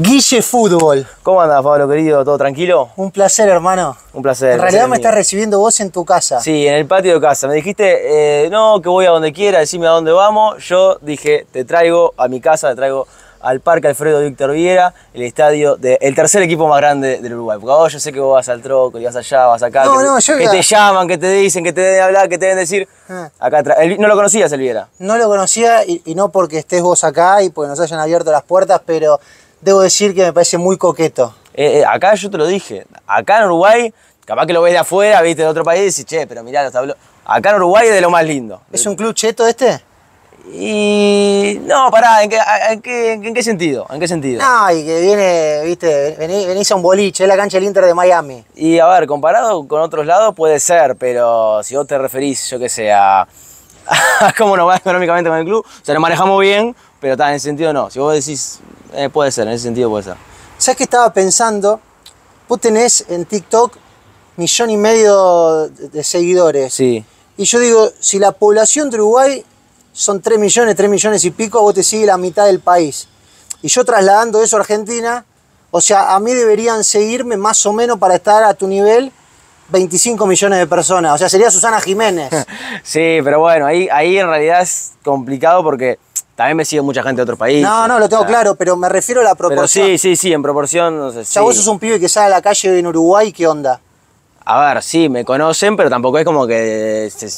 Guille Fútbol. ¿Cómo andas, Pablo, querido? ¿Todo tranquilo? Un placer, hermano. Un placer. En realidad me estás recibiendo vos en tu casa. Sí, en el patio de casa. Me dijiste, eh, no, que voy a donde quiera, decime a dónde vamos. Yo dije, te traigo a mi casa, te traigo al Parque Alfredo Víctor Viera, el estadio del tercer equipo más grande del Uruguay. Porque vos yo sé que vos vas al troco, y vas allá, vas acá, No, que, no, yo que te llaman, que te dicen, que te deben hablar, que te deben decir. Ah. Acá atrás. El- no lo conocías, el Viera. No lo conocía y, y no porque estés vos acá y porque nos hayan abierto las puertas, pero debo decir que me parece muy coqueto. Eh, eh, acá yo te lo dije. Acá en Uruguay, capaz que lo ves de afuera, viste, de otro país, y decís, che, pero mirá los. Acá en Uruguay es de lo más lindo. ¿Es un club cheto este? Y. No, pará, ¿en qué, en qué, en qué sentido? ¿En qué sentido? No, y que viene, viste, vení- venís a un boliche, es la cancha del Inter de Miami. Y a ver, comparado con otros lados puede ser, pero si vos te referís, yo qué sé, a, a cómo nos va económicamente con el club, o sea, nos manejamos bien, pero está, en ese sentido no. Si vos decís, eh, puede ser, en ese sentido puede ser. ¿Sabes qué estaba pensando? Vos tenés en TikTok millón y medio de seguidores. Sí. Y yo digo, si la población de Uruguay son 3 millones, 3 millones y pico, a vos te sigue la mitad del país. Y yo trasladando eso a Argentina, o sea, a mí deberían seguirme más o menos para estar a tu nivel 25 millones de personas. O sea, sería Susana Jiménez. Sí, pero bueno, ahí, ahí en realidad es complicado porque también me sigue mucha gente de otros países. No, no, lo tengo O sea, claro, pero me refiero a la Pero proporción. sí, sí, sí, en proporción, no sé. O sea, sí. vos sos un pibe que sale a la calle en Uruguay, ¿qué onda? A ver, sí, me conocen, pero tampoco es como que se-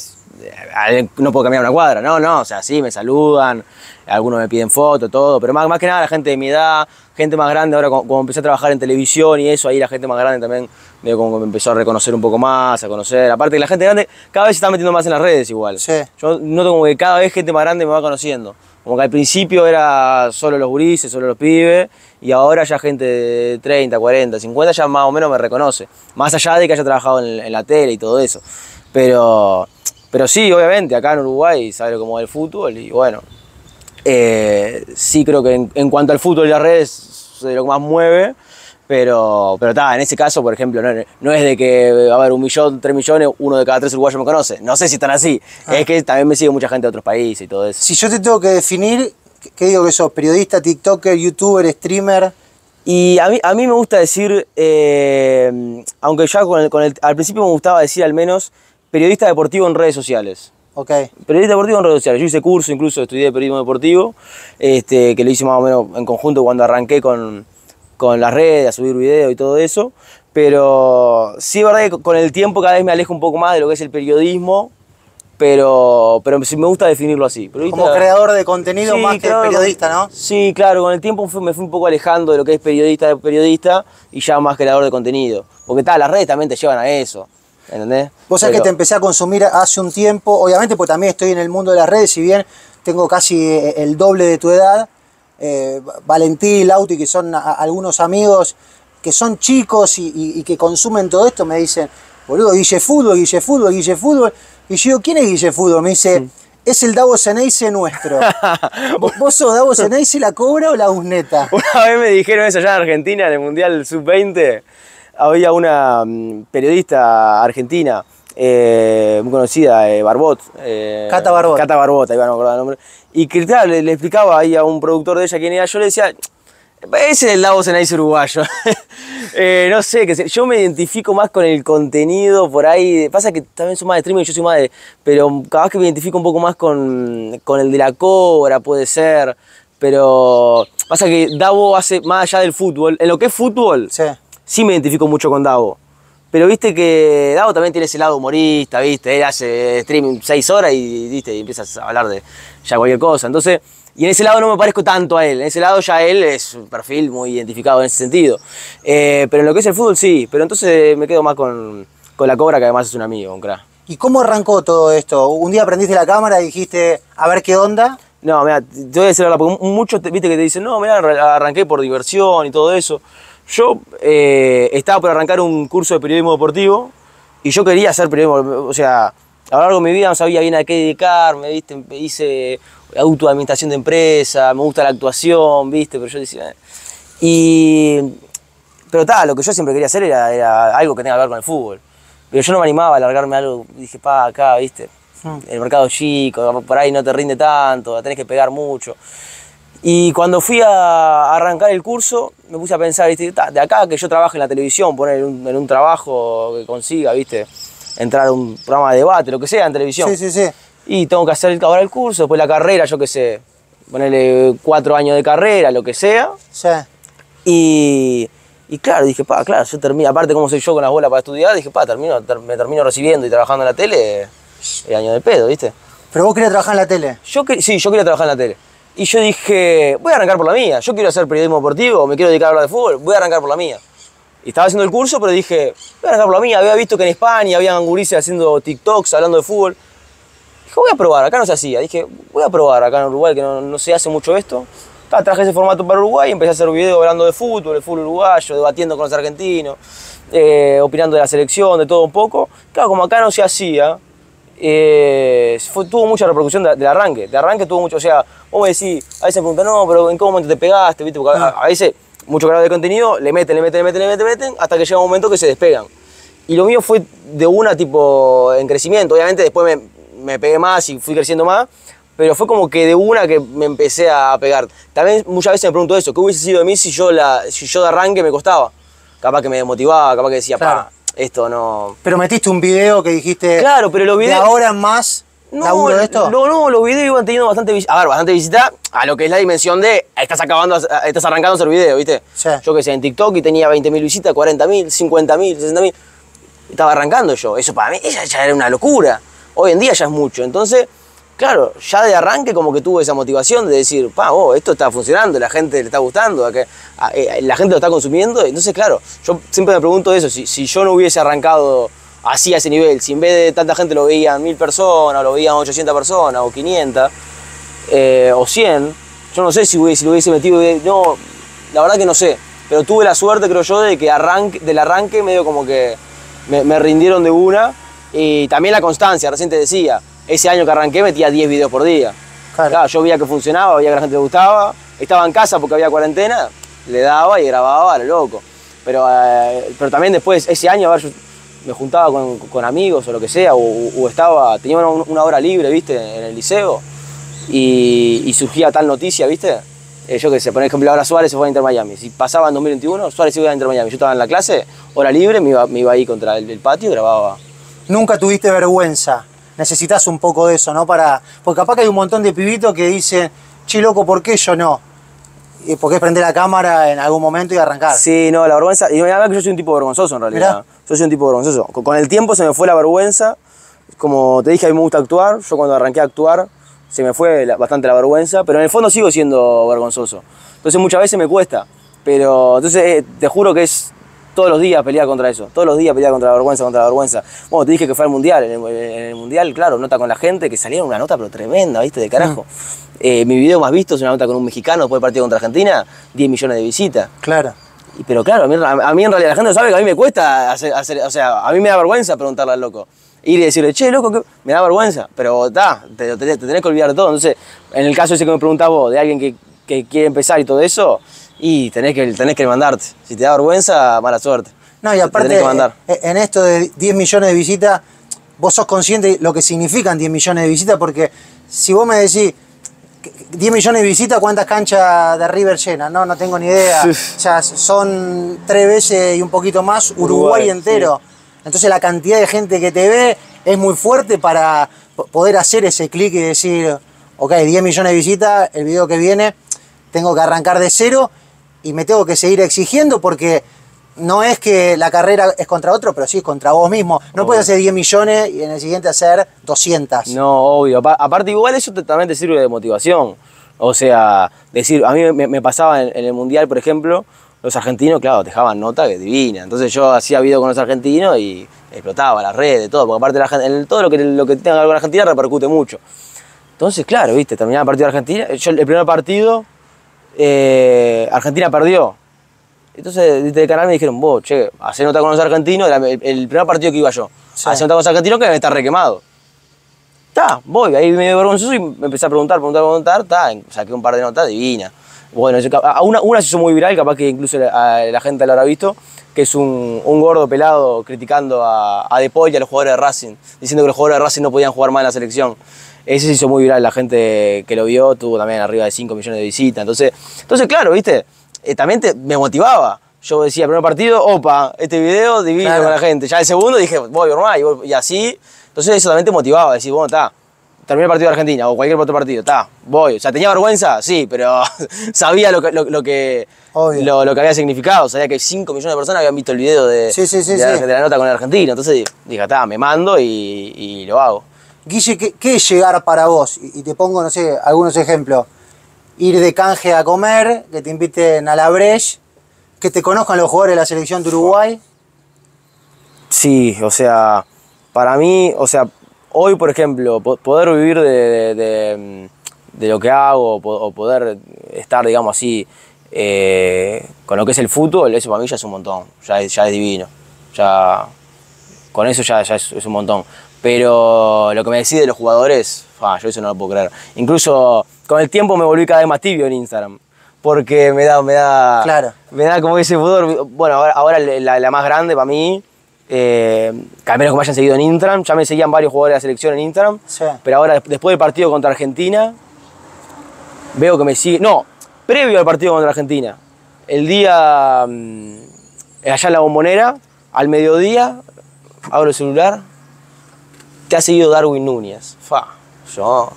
no puedo cambiar una cuadra, no, no, o sea, sí, me saludan, algunos me piden fotos, todo, pero más, más que nada la gente de mi edad, gente más grande, ahora como, como empecé a trabajar en televisión y eso, ahí la gente más grande también medio como que me empezó a reconocer un poco más, a conocer, aparte que la gente grande cada vez se está metiendo más en las redes igual. Sí. Yo noto como que cada vez gente más grande me va conociendo. Como que al principio era solo los gurises, solo los pibes, y ahora ya gente de 30, 40, 50 ya más o menos me reconoce. Más allá de que haya trabajado en, en la tele y todo eso. Pero, pero sí, obviamente, acá en Uruguay sabe cómo es el fútbol, y bueno, eh, sí creo que en, en cuanto al fútbol y las redes es lo que más mueve, pero pero está, en ese caso, por ejemplo, no, no es de que, a ver, un millón, tres millones, uno de cada tres uruguayos me conoce. No sé si están así. Es que también me sigue mucha gente de otros países y todo eso. Si yo te tengo que definir, ¿qué- ¿qué digo que sos? ¿Periodista, TikToker, YouTuber, streamer? Y a mí, a mí me gusta decir, eh, aunque ya con el- con el- al principio me gustaba decir al menos, periodista deportivo en redes sociales. Ok. Periodista deportivo en redes sociales. Yo hice curso, incluso estudié periodismo deportivo, este, que lo hice más o menos en conjunto cuando arranqué con, con las redes, a subir videos y todo eso. Pero sí es verdad que con el tiempo cada vez me alejo un poco más de lo que es el periodismo, pero, pero me gusta definirlo así. Periodista- Como creador de contenido Sí, más que claro, periodista, ¿no? Sí, claro, con el tiempo fui- me fui un poco alejando de lo que es periodista de periodista y ya más creador de contenido. Porque tal, las redes también te llevan a eso, ¿entendés? Vos sabés Pero- que te empecé a consumir hace un tiempo, obviamente porque también estoy en el mundo de las redes, si bien tengo casi eh, el doble de tu edad, eh, Valentín, Lauti, que son a- algunos amigos que son chicos y, y- y que consumen todo esto, me dicen, boludo, Guille Fútbol, Guille Fútbol, Guille Fútbol. Y yo ¿quién es Guille Fútbol? Me dice, es el Davos nuestro. ¿Vos- ¿Vos sos Davos Ceneice, la cobra o la usneta? Una vez me dijeron eso allá en Argentina, en el Mundial Sub-20, había una mm, periodista argentina, eh, muy conocida, eh, Barbot. eh, Cata Barbot. Cata Barbot, ahí van a acordar el nombre. Y que claro, le, le explicaba ahí a un productor de ella quién era, yo le decía, ese es el Davos Ceneice uruguayo. Eh, no sé, que yo me identifico más con el contenido por ahí. Pasa que también soy más de streaming, yo soy más de. Pero cada vez que me identifico un poco más con, con el de la cobra, puede ser. Pero pasa que Davo hace más allá del fútbol. En lo que es fútbol, Sí. Sí me identifico mucho con Davo. Pero viste que Davo también tiene ese lado humorista, viste, él hace streaming seis horas y, viste, y empiezas a hablar de ya cualquier cosa. Entonces, y en ese lado no me parezco tanto a él. En ese lado ya él es un perfil muy identificado en ese sentido. Eh, pero en lo que es el fútbol sí. Pero entonces me quedo más con, con la cobra, que además es un amigo, un crack. ¿Y cómo arrancó todo esto? Un día prendiste la cámara y dijiste, a ver qué onda. No, mira, te voy a decir la porque muchos te- viste que te dicen, no, mira, arranqué por diversión y todo eso. Yo eh, estaba por arrancar un curso de periodismo deportivo y yo quería hacer periodismo, o sea, a lo largo de mi vida no sabía bien a qué dedicarme, viste, hice autoadministración de empresa, me gusta la actuación, viste, pero yo decía, y, pero tal, lo que yo siempre quería hacer era, era algo que tenga que ver con el fútbol. Pero yo no me animaba a largarme a algo, dije, pa, acá, viste, el mercado chico, por ahí no te rinde tanto, la tenés que pegar mucho. Y cuando fui a arrancar el curso, me puse a pensar, ¿viste? De acá que yo trabaje en la televisión, poner en un, en un trabajo que consiga, ¿viste? Entrar a un programa de debate, lo que sea en televisión. Sí, sí, sí. Y tengo que hacer ahora el curso, después la carrera, yo qué sé, ponerle cuatro años de carrera, lo que sea. Sí. Y, y claro, dije, pa, claro, yo termino, aparte como soy yo con las bolas para estudiar, dije, pa, termino, ter- me termino recibiendo y trabajando en la tele, el año de pedo, ¿viste? Pero vos querías trabajar en la tele. Yo que- sí, yo quería trabajar en la tele. Y yo dije, voy a arrancar por la mía. Yo quiero hacer periodismo deportivo, me quiero dedicar a hablar de fútbol, voy a arrancar por la mía. Y estaba haciendo el curso, pero dije, voy a arrancar por la mía. Había visto que en España habían gurises haciendo TikToks hablando de fútbol. Dije, voy a probar, acá no se hacía. Dije, voy a probar acá en Uruguay, que no, no se hace mucho esto. Traje ese formato para Uruguay y empecé a hacer videos hablando de fútbol, de fútbol uruguayo, debatiendo con los argentinos, eh, opinando de la selección, de todo un poco. Claro, como acá no se hacía, eh, fue- tuvo mucha repercusión de- del arranque. De arranque tuvo mucho, o sea, vos me decís, a veces me preguntan, no, pero ¿en qué momento te pegaste? ¿Viste? Porque a, a veces, mucho creador de contenido, le meten, le meten, le meten, le meten, le meten, hasta que llega un momento que se despegan. Y lo mío fue de una tipo en crecimiento. Obviamente después me, me pegué más y fui creciendo más, pero fue como que de una que me empecé a pegar. También muchas veces me pregunto eso, ¿qué hubiese sido de mí si yo, la, si yo de arranque me costaba? Capaz que me desmotivaba, capaz que decía, Claro. pa, esto no... Pero metiste un video que dijiste. Claro, pero los De videos- ahora en más. laburo de esto. No, no, los videos iban teniendo bastante visita. A ver, bastante visita a lo que es la dimensión de estás acabando, estás arrancando a hacer video, ¿viste? Sí. Yo que sé, en TikTok y tenía 20.000 visitas, 40.000, 50.000, 60.000. Estaba arrancando yo. Eso para mí ya, ya era una locura. Hoy en día ya es mucho. Entonces, claro, ya de arranque como que tuve esa motivación de decir, pa, esto está funcionando, la gente le está gustando, a- eh, la gente lo está consumiendo. Entonces, claro, yo siempre me pregunto eso, si, yo no hubiese arrancado así a ese nivel, si en vez de tanta gente lo veían mil personas, lo veían 800 personas, o 500, eh, o 100, yo no sé si, lo hubiese metido, no, la verdad que no sé, pero tuve la suerte, creo yo, de que arranque, del arranque medio como que me, me rindieron de una, y también la constancia, recién te decía, ese año que arranqué metía 10 videos por día. Claro. yo veía que funcionaba, veía que la gente le gustaba, estaba en casa porque había cuarentena, le daba y grababa a lo loco. Pero, eh, pero también después, ese año, a ver, yo me juntaba con, con amigos o lo que sea, o, o estaba, tenía una, una hora libre, viste, en el liceo, y, y surgía tal noticia, viste. Eh, yo que sé, por ejemplo, ahora Suárez se fue a Inter Miami. Si pasaba en 2021, Suárez se iba a Inter Miami. Yo estaba en la clase, hora libre, me iba, me iba ahí contra el, el patio y grababa. Nunca tuviste vergüenza. Necesitas un poco de eso, ¿no? Para. Porque capaz que hay un montón de pibitos que dicen, che, loco, ¿por qué yo no? Y porque es prender la cámara en algún momento y arrancar. Sí, no, la vergüenza. Y la que yo soy un tipo vergonzoso en realidad. Mirá. Yo soy un tipo vergonzoso. Con, con el tiempo se me fue la vergüenza. Como te dije, a mí me gusta actuar. Yo cuando arranqué a actuar se me fue la- bastante la vergüenza. Pero en el fondo sigo siendo vergonzoso. Entonces muchas veces me cuesta. Pero entonces eh, te juro que es todos los días pelear contra eso. Todos los días pelear contra la vergüenza, contra la vergüenza. Bueno, te dije que fue al mundial. En el, en el mundial, claro, nota con la gente que salieron una nota pero tremenda, ¿viste? De carajo. Eh, mi video más visto es una nota con un mexicano después del partido contra Argentina. 10 millones de visitas. Claro. Y, pero claro, a mí, a mí en realidad la gente sabe que a mí me cuesta hacer, hacer- o sea, a mí me da vergüenza preguntarle al loco. Ir y decirle, che, loco, ¿qué? me da vergüenza, pero está, te, te- te tenés que olvidar de todo. Entonces, en el caso ese que me preguntás vos, de alguien que, que quiere empezar y todo eso, y tenés que, tenés que mandarte. Si te da vergüenza, mala suerte. No, y Te aparte, tenés que mandar. eh, en esto de 10 millones de visitas, vos sos consciente de lo que significan 10 millones de visitas, porque si vos me decís que- que 10 millones de visitas, ¿cuántas canchas de River llenan? No, no tengo ni idea. O sea, son tres veces y un poquito más Uruguay, Uruguay, entero. Entonces la cantidad de gente que te ve es muy fuerte para po- poder hacer ese clic y decir, ok, 10 millones de visitas, el video que viene, tengo que arrancar de cero y me tengo que seguir exigiendo porque no es que la carrera es contra otro, pero sí es contra vos mismo. No puedes hacer 10 millones y en el siguiente hacer 200. No, obvio. Apa- Aparte, igual eso te- también te sirve de motivación. O sea, decir, a mí me, me pasaba en, en el Mundial, por ejemplo, los argentinos, claro, dejaban nota que divina. Entonces yo hacía video con los argentinos y explotaba las redes, todo, porque aparte la, el- todo lo que, lo que tenga que ver con Argentina repercute mucho. Entonces, claro, viste, terminaba el partido de Argentina. Yo el primer partido, eh, Argentina perdió. Entonces, desde el canal me dijeron, vos, che, hacé nota con los argentinos, era el, el primer partido que iba yo. Sí. Hacé nota con los argentinos que debe estar requemado. Está, voy, ahí medio vergonzoso y me empecé a preguntar, preguntar, preguntar, ta, saqué un par de notas divinas. Bueno, una, una se hizo muy viral, capaz que incluso la, la gente lo habrá visto, que es un, un gordo pelado criticando a, a De Paul y a los jugadores de Racing, diciendo que los jugadores de Racing no podían jugar más en la selección. Ese se hizo muy viral, la gente que lo vio tuvo también arriba de 5 millones de visitas. Entonces, entonces claro, viste, eh, también te- me motivaba. Yo decía, primer partido, opa, este video divino Claro. con la gente. Ya el segundo dije, voy normal, y, voy- y así. Entonces eso también te motivaba, decir, bueno, está, terminé el partido de Argentina o cualquier otro partido, está, voy. O sea, tenía vergüenza, sí, pero sabía lo que, lo, lo que, lo, lo que había significado. Sabía que 5 millones de personas habían visto el video de, Sí, sí, sí, de, la, de la nota con el argentino. Entonces dije, está, me mando y, y lo hago. Guille, ¿qué, qué es llegar para vos? Y, te pongo, no sé, algunos ejemplos. Ir de canje a comer, que te inviten a la Breche, que te conozcan los jugadores de la selección de Uruguay. Sí, o sea, para mí, o sea, hoy, por ejemplo, po- poder vivir de, mm, de lo que hago o po- o poder estar, digamos así, eh, con lo que es el fútbol, eso para mí ya es un montón, ya es, ya es divino. Ya, con eso ya, es un montón. Pero lo que me decide de los jugadores, yo eso no lo puedo creer. Incluso con el tiempo me volví cada vez más tibio en Instagram. Porque me da, me da, Claro. me da como ese pudor. Bueno, ahora, ahora la, la más grande para mí, eh, que al menos que me hayan seguido en Instagram, ya me seguían varios jugadores de la selección en Instagram. Sí. Pero ahora, des- después del partido contra Argentina, veo que me sigue. No, previo al partido contra Argentina, el día mm, allá en la bombonera, al mediodía, abro el celular, te ha seguido Darwin Núñez. Fa, yo,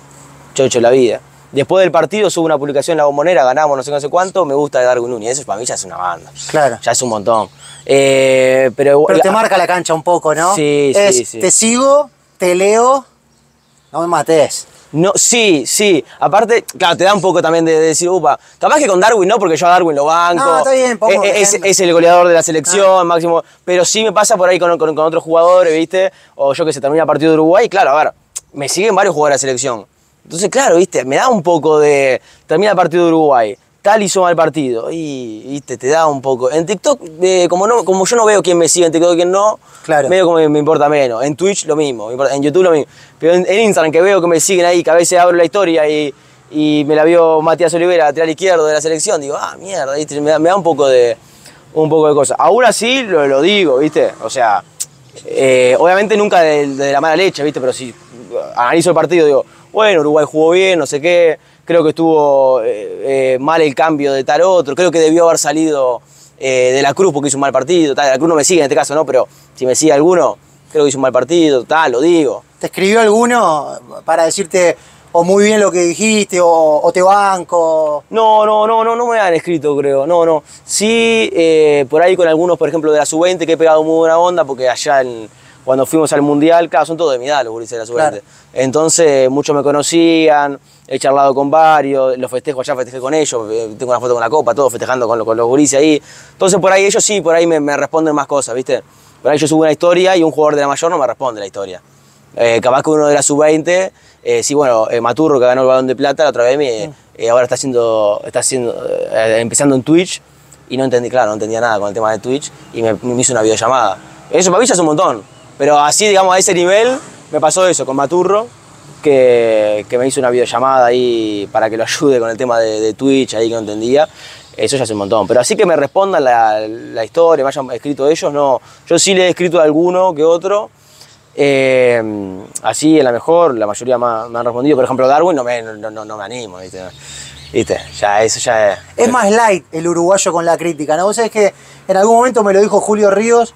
chocho la vida. Después del partido subo una publicación en la bombonera, ganamos no sé, no sé cuánto, me gusta de Darwin Núñez. Eso para mí ya es una banda. Claro. Ya es un montón. Eh, pero Pero te marca la cancha un poco, ¿no? Sí, Es, sí, sí. Te sigo, te leo, no me mates. No, sí, sí. Aparte, claro, te da un poco también de, de decir, upa, capaz que con Darwin no, porque yo a Darwin lo banco. No, está bien, pongo Eh, eh, es, es el goleador de la selección, máximo. Pero sí me pasa por ahí con, con- con otros jugadores, ¿viste? O yo que se termina el partido de Uruguay, claro, a ver, me siguen varios jugadores de la selección. Entonces, claro, ¿viste? Me da un poco de. Termina el partido de Uruguay. Tal hizo mal partido. Y, ¿viste? Te da un poco. En TikTok, eh, como, no, como yo no veo quién me sigue en TikTok y quién no, Claro. medio como me, me importa menos. En Twitch lo mismo, en YouTube lo mismo. Pero en, en Instagram, que veo que me siguen ahí, que a veces abro la historia y, y me la vio Matías Olivera, lateral izquierdo de la selección, digo, ah, mierda, ¿viste? Me, da, me da un poco de un poco de cosas. Aún así lo, lo digo, ¿viste? O sea, eh, obviamente nunca de, de la mala leche, ¿viste? Pero si analizo el partido, digo, bueno, Uruguay jugó bien, no sé qué, creo que estuvo eh, eh, mal el cambio de tal otro, creo que debió haber salido eh, de la Cruz porque hizo un mal partido, tal, de la Cruz no me sigue en este caso, ¿no? Pero si me sigue alguno, creo que hizo un mal partido, tal, lo digo. ¿Te escribió alguno para decirte o muy bien lo que dijiste o, o te banco? No, no, no, no, no me han escrito, creo. No, no. Sí, por ahí con algunos, por ejemplo, de la sub-20 que he pegado muy buena onda, porque allá en- cuando fuimos al mundial, claro, son todos de mi edad los gurises de la sub-20. Claro. Entonces, muchos me conocían, he charlado con varios, los festejo allá, festejé con ellos, eh, tengo una foto con la copa, todos festejando con, lo- con los gurises ahí. Entonces, por ahí ellos sí, por ahí me, me responden más cosas, ¿viste? Por ahí yo subo una historia y un jugador de la mayor no me responde la historia. Eh, capaz que uno de la sub-20, eh, sí, bueno, eh, Maturro que ganó el balón de plata la otra vez, me, eh, ahora está haciendo, está haciendo, empezando en Twitch y no entendí, claro, no entendía nada con el tema de Twitch y me, me hizo una videollamada. Eso para mí ya es un montón, pero así, digamos, a ese nivel me pasó eso con Maturro, que, que me hizo una videollamada ahí para que lo ayude con el tema de, de Twitch, ahí que no entendía. Eso ya es un montón. Pero así que me respondan la, la historia, me hayan escrito ellos, no. Yo sí le he escrito a alguno que otro. Eh, así, a la mejor, la mayoría me, ha- me han respondido. Por ejemplo, Darwin no me, no, no- no me animo, ¿viste? ¿Viste? Ya, eso ya es. Es más light el uruguayo con la crítica, ¿no? Vos sabés que en algún momento me lo dijo Julio Ríos.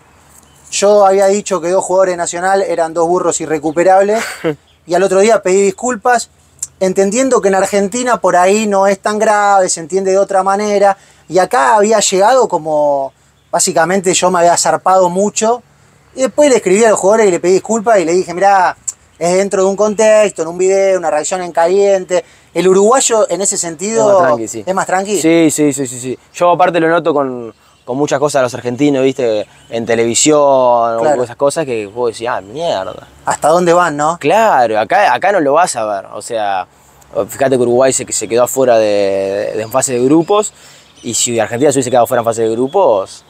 Yo había dicho que dos jugadores de Nacional eran dos burros irrecuperables. y al otro día pedí disculpas, entendiendo que en Argentina por ahí no es tan grave, se entiende de otra manera. Y acá había llegado como. Básicamente yo me había zarpado mucho. Y después le escribí a los jugadores y le pedí disculpas y le dije, mirá, es dentro de un contexto, en un video, una reacción en caliente. El uruguayo en ese sentido Es más tranqui, sí. ¿Es más tranqui? Sí, sí, sí, sí, sí. Yo aparte lo noto con, con muchas cosas de los argentinos, ¿viste? En televisión Claro. o esas cosas que vos decís, ah, mierda. ¿Hasta dónde van, no? Claro, acá, acá no lo vas a ver. O sea, fíjate que Uruguay se, se quedó afuera de, de- en fase de grupos. Y si Argentina se hubiese quedado fuera en fase de grupos,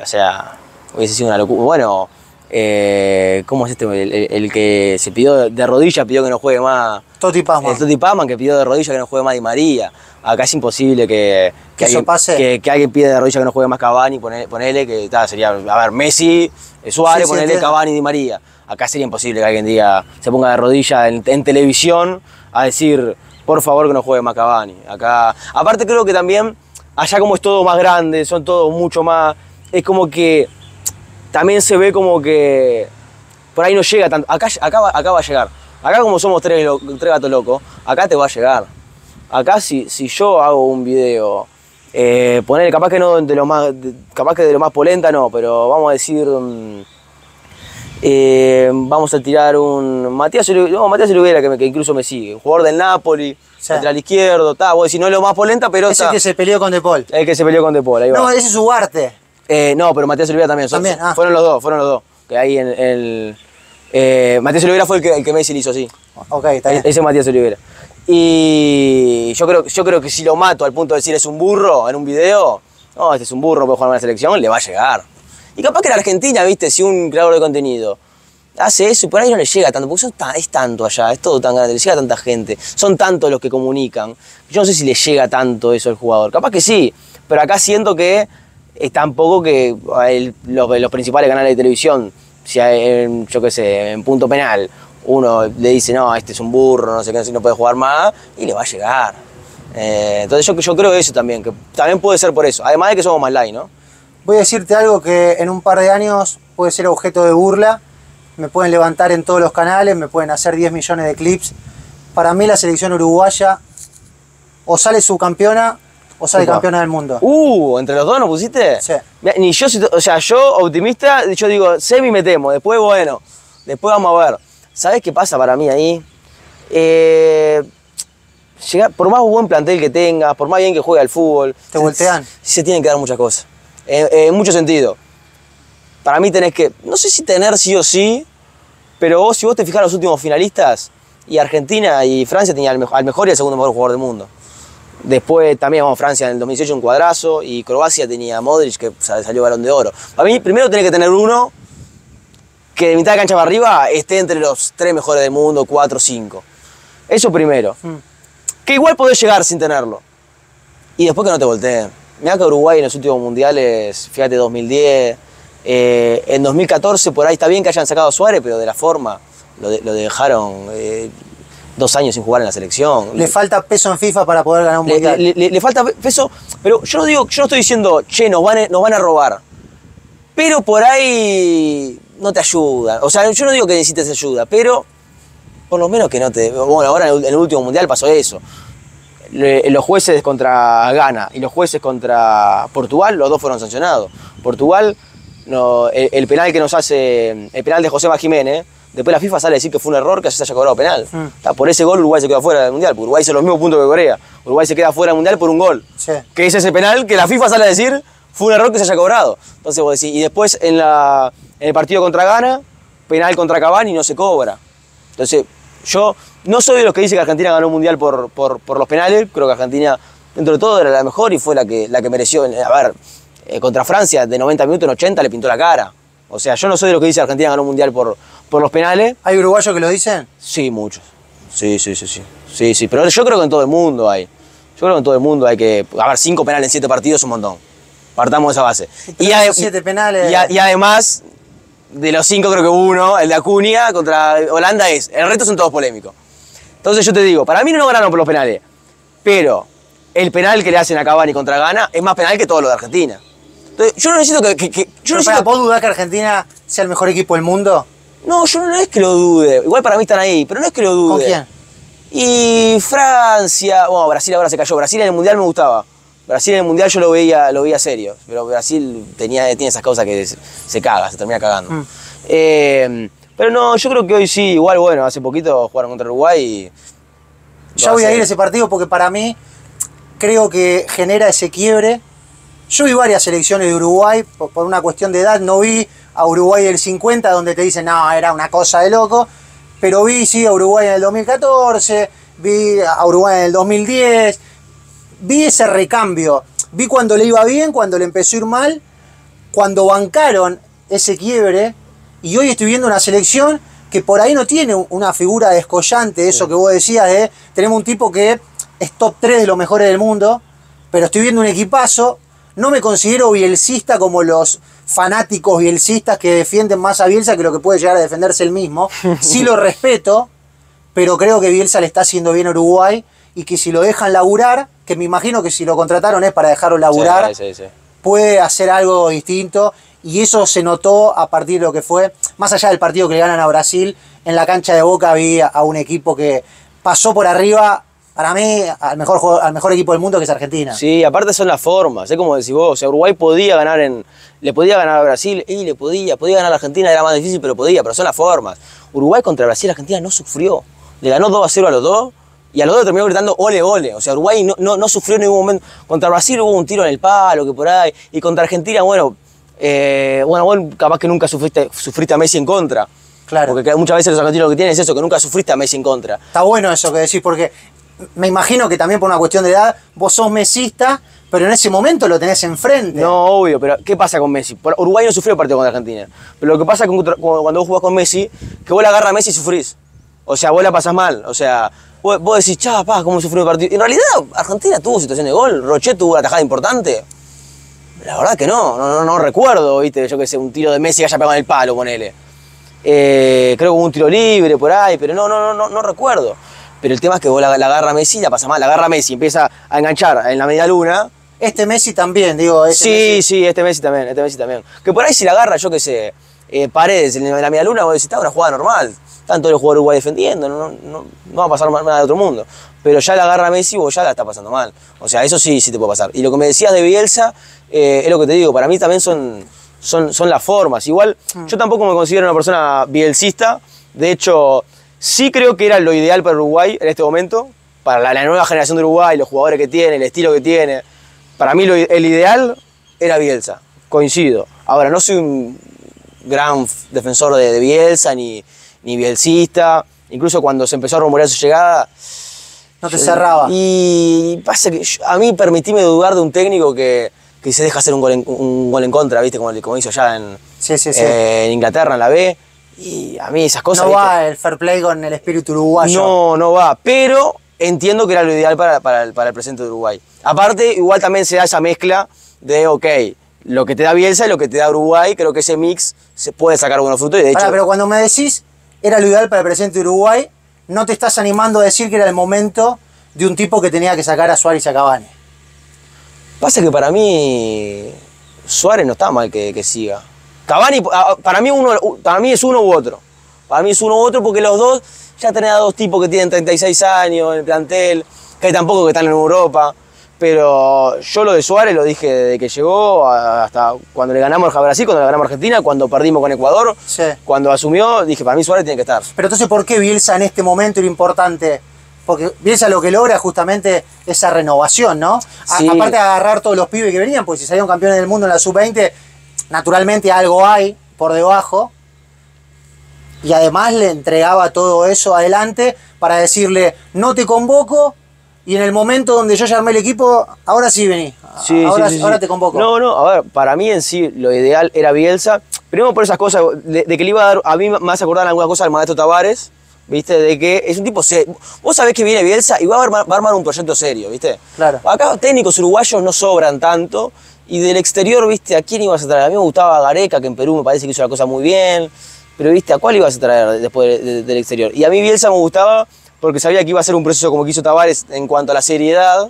o sea, hubiese sido una locura. Bueno, eh, ¿cómo es este? El, el- el que se pidió de rodillas, pidió que no juegue más. Toti Pazman. El Toti Paman que pidió de rodillas que no juegue más Di María. Acá es imposible que, Que eso alguien, pase. Que, que alguien pida de rodillas que no juegue más Cavani, ponele, ponele que ta, sería, a ver, Messi, eh, Suárez, Sí, sí, ponele. Cavani, Di María. Acá sería imposible que alguien diga, se ponga de rodillas en, en televisión a decir, por favor que no juegue más Cavani. Acá, aparte creo que también, allá como es todo más grande, son todos mucho más, es como que también se ve como que por ahí no llega tanto. Acá, acá, va- acá va a llegar. Acá como somos tres, tres gatos locos, acá te va a llegar. Acá si, si yo hago un video, eh, ponerle capaz que no de lo más, capaz que de lo más polenta no, pero vamos a decir, mm, eh, vamos a tirar un Matías no, Matías Olivera que, me- que incluso me sigue, jugador del Napoli, Sí. lateral izquierdo, está, vos decís no es lo más polenta, pero Ese está, que se peleó con De Paul. el que se peleó con De Paul, ahí va. No, ese es Ugarte. Eh, no, pero Matías Olivera también. son- También, ah. Fueron los dos, fueron los dos. Que ahí en el. eh, Matías Olivera fue el que, el que Messi le hizo así. Ok, está bien. Ese es Matías Olivera. Y yo creo, yo creo que si lo mato al punto de decir es un burro en un video, no, este es un burro, puede jugar en la selección, le va a llegar. Y capaz que en Argentina, viste, si un creador de contenido hace eso y por ahí no le llega tanto, porque son tan- es tanto allá, es todo tan grande, le llega a tanta gente, son tantos los que comunican. Yo no sé si le llega tanto eso al jugador. Capaz que sí, pero acá siento que es tan poco que los, principales canales de televisión, si hay, yo qué sé, en punto penal, uno le dice, no, este es un burro, no sé qué, no puede jugar más, y le va a llegar. Eh, entonces yo, yo creo eso también, que también puede ser por eso, además de que somos más light, ¿no? Voy a decirte algo que en un par de años puede ser objeto de burla. Me pueden levantar en todos los canales, me pueden hacer 10 millones de clips. Para mí la selección uruguaya o sale subcampeona o Upa. campeona del mundo. Uh, ¿entre los dos nos pusiste? Sí. Ni yo, soy- o sea, yo optimista, yo digo, semi me temo, después bueno, después vamos a ver. ¿Sabes qué pasa para mí ahí? Eh, por más buen plantel que tengas, por más bien que juegue al fútbol, Te voltean. Se, se tienen que dar muchas cosas. En, en mucho sentido. Para mí tenés que, no sé si tener sí o sí, pero vos, si vos te fijas los últimos finalistas, y Argentina y Francia tenían al, mejo- al mejor y al segundo mejor jugador del mundo. Después también, vamos, Francia en el 2018 un cuadrazo y Croacia tenía a Modric que sa- salió balón de oro. Para mí, primero tenés que tener uno que de mitad de cancha para arriba esté entre los tres mejores del mundo, cuatro, cinco. Eso primero. Mm. Que igual podés llegar sin tenerlo. Y después que no te volteen. Mirá que Uruguay en los últimos mundiales, fíjate, 2010, eh, en 2014 por ahí está bien que hayan sacado a Suárez, pero de la forma lo, de- lo dejaron eh, dos años sin jugar en la selección. Le falta peso en FIFA para poder ganar un Le, mundial. le- le- le falta peso, pero yo no digo, yo no estoy diciendo, che, nos van, a- nos van a robar. Pero por ahí no te ayuda. O sea, yo no digo que necesites ayuda, pero por lo menos que no te. Bueno, ahora en el, último mundial pasó eso. Los jueces contra Ghana y los jueces contra Portugal, los dos fueron sancionados. Portugal, no, el, el penal que nos hace, el penal de José Jiménez, después la FIFA sale a decir que fue un error que se haya cobrado penal. Mm. Por ese gol Uruguay se queda fuera del mundial, porque Uruguay hizo los mismos puntos que Corea. Uruguay se queda fuera del mundial por un gol. Sí. Que es ese penal que la FIFA sale a decir fue un error que se haya cobrado. Entonces vos decís, y después en, la, en el partido contra Ghana, penal contra Cavani no se cobra. Entonces, yo no soy de los que dice que Argentina ganó un mundial por, por, por los penales, creo que Argentina, dentro de todo, era la mejor y fue la que, la que mereció. A ver, eh, contra Francia, de 90 minutos en 80 le pintó la cara. O sea, yo no soy de los que dice Argentina ganó un mundial por, por los penales. ¿Hay uruguayos que lo dicen? Sí, muchos. Sí, sí, sí, sí. Sí, sí. Pero yo creo que en todo el mundo hay. Yo creo que en todo el mundo hay que. A ver, cinco penales en siete partidos es un montón. Partamos de esa base. tenemos ade- siete penales. Y, a- y además, de los cinco, creo que uno, el de Acuña contra Holanda es. El resto son todos polémicos. Entonces yo te digo, para mí no ganaron por los penales. Pero el penal que le hacen a Cavani contra Ghana es más penal que todo lo de Argentina. Entonces, yo no necesito que. que- que- yo Pero no para, necesito- ¿Vos dudás que Argentina sea el mejor equipo del mundo? no, yo no es que lo dude. Igual para mí están ahí, pero no es que lo dude. ¿Con quién? Y Francia, bueno, Brasil ahora se cayó. Brasil en el Mundial me gustaba. Brasil en el Mundial yo lo veía, lo veía serio. Pero Brasil tenía, tiene esas cosas que se, se caga, se termina cagando. Mm. Eh, pero no, yo creo que hoy sí, igual bueno, hace poquito jugaron contra Uruguay y. Ya voy a ir a ese partido porque para mí creo que genera ese quiebre. Yo vi varias selecciones de Uruguay por, por una cuestión de edad. No vi a Uruguay del 50 donde te dicen, no, era una cosa de loco. Pero vi, sí, a Uruguay en el 2014, vi a Uruguay en el 2010. Vi ese recambio. Vi cuando le iba bien, cuando le empezó a ir mal, cuando bancaron ese quiebre Y hoy estoy viendo una selección que por ahí no tiene una figura descollante, eso que vos decías, de tenemos un tipo que es top 3 de los mejores del mundo, pero estoy viendo un equipazo. No me considero bielcista como los fanáticos bielcistas que defienden más a Bielsa que lo que puede llegar a defenderse él mismo. Sí lo respeto, pero creo que Bielsa le está haciendo bien a Uruguay y que si lo dejan laburar, que me imagino que si lo contrataron es para dejarlo laburar, Sí, sí, sí. puede hacer algo distinto. Y eso se notó a partir de lo que fue, más allá del partido que le ganan a Brasil, en la cancha de Boca había a un equipo que pasó por arriba, para mí, al mejor, juego- al mejor equipo del mundo que es Argentina. Sí, aparte son las formas, es como decís vos, o sea, Uruguay podía ganar en. Le podía ganar a Brasil, y le podía, podía ganar a Argentina, era más difícil, pero podía, pero son las formas. Uruguay contra Brasil, Argentina no sufrió. Le ganó 2 a 0 a los dos, y a los dos terminó gritando ole, ole. O sea, Uruguay no, no, no sufrió en ningún momento. Contra Brasil hubo un tiro en el palo, que por ahí, y contra Argentina, bueno, eh, bueno, vos capaz que nunca sufriste, sufriste a Messi en contra. Claro. Porque muchas veces los argentinos lo que tienen es eso, que nunca sufriste a Messi en contra. Está bueno eso que decís, porque me imagino que también por una cuestión de edad, vos sos mesista, pero en ese momento lo tenés enfrente. No, obvio, pero ¿qué pasa con Messi? Uruguay no sufrió partido contra Argentina. Pero lo que pasa con- cuando vos jugás con Messi, que vos la agarras a Messi y sufrís. O sea, vos la pasás mal. O sea, vos, vos decís, chá, pa, cómo sufrió el partido. En realidad, Argentina tuvo situación de gol. Rochet tuvo una tajada importante. La verdad que no, no, no, no recuerdo, viste, yo que sé, un tiro de Messi que haya pegado en el palo, ponele. Eh, creo que hubo un tiro libre por ahí, pero no, no, no, no, no recuerdo. Pero el tema es que vos la, la agarra Messi y la pasa mal. La agarra Messi, empieza a enganchar en la media luna. Este Messi también, digo. Este Sí, Messi- sí, este Messi también, este Messi también. Que por ahí si la agarra, yo qué sé, eh, Paredes en la media luna, vos decís, está una jugada normal. Están todos los jugadores Uruguay defendiendo, no, no, no, va a pasar nada de otro mundo. Pero ya la agarra Messi, vos ya la está pasando mal. O sea, eso sí, sí te puede pasar. Y lo que me decías de Bielsa, eh, es lo que te digo, para mí también son, son, son las formas. Igual, yo tampoco me considero una persona bielcista. De hecho, sí creo que era lo ideal para Uruguay en este momento, para la, la nueva generación de Uruguay, los jugadores que tiene, el estilo que tiene. Para mí lo- el ideal era Bielsa, coincido. Ahora, no soy un gran defensor de, de Bielsa ni, ni bielcista. Incluso cuando se empezó a rumorear su llegada. No te cerraba. Y pasa que yo- a mí permitíme dudar de un técnico que, que se deja hacer un gol en, un gol en contra, ¿viste? Como, como hizo allá en, Sí, sí, sí. eh, en Inglaterra, en la B. Y a mí esas cosas. no ¿viste? va el fair play con el espíritu uruguayo. No, no va. Pero entiendo que era lo ideal para, para el, para el presente de Uruguay. Aparte, igual también se da esa mezcla de, ok, lo que te da Bielsa y lo que te da Uruguay, creo que ese mix se puede sacar buenos frutos y de hecho... Pero cuando me decís era lo ideal para el presidente de Uruguay, no te estás animando a decir que era el momento de un tipo que tenía que sacar a Suárez y a Cavani. Pasa que para mí Suárez no está mal que, que siga. Cavani, a- a- para mí, uno, para mí es uno u otro. Para mí es uno u otro porque los dos ya tenés a dos tipos que tienen 36 años en el plantel, que hay tampoco que están en Europa. Pero yo lo de Suárez lo dije desde que llegó hasta cuando le ganamos a Brasil, cuando le ganamos a Argentina, cuando perdimos con Ecuador, Sí. cuando asumió, dije, para mí Suárez tiene que estar. Pero entonces, ¿por qué Bielsa en este momento era importante? Porque Bielsa lo que logra es justamente esa renovación, ¿no? A- Sí. aparte de agarrar todos los pibes que venían, pues si salían campeones del mundo en la sub-20, naturalmente algo hay por debajo. Y además le entregaba todo eso adelante para decirle, no te convoco, y en el momento donde yo ya armé el equipo, ahora sí vení. Sí, ahora, sí, sí, ahora sí. te convoco. No, no, a ver, para mí en sí lo ideal era Bielsa. Primero por esas cosas, de, de que le iba a dar, a mí me hace acordar algunas cosas al maestro Tavares, ¿viste? De que es un tipo serio. Vos sabés que viene Bielsa y va a armar, va a armar un proyecto serio, ¿viste? Claro. Acá técnicos uruguayos no sobran tanto. Y del exterior, ¿viste? ¿A quién ibas a traer? A mí me gustaba Gareca, que en Perú me parece que hizo la cosa muy bien. Pero, ¿viste? ¿A cuál ibas a traer después de- de- del exterior? Y a mí Bielsa me gustaba porque sabía que iba a ser un proceso como que hizo Tavares en cuanto a la seriedad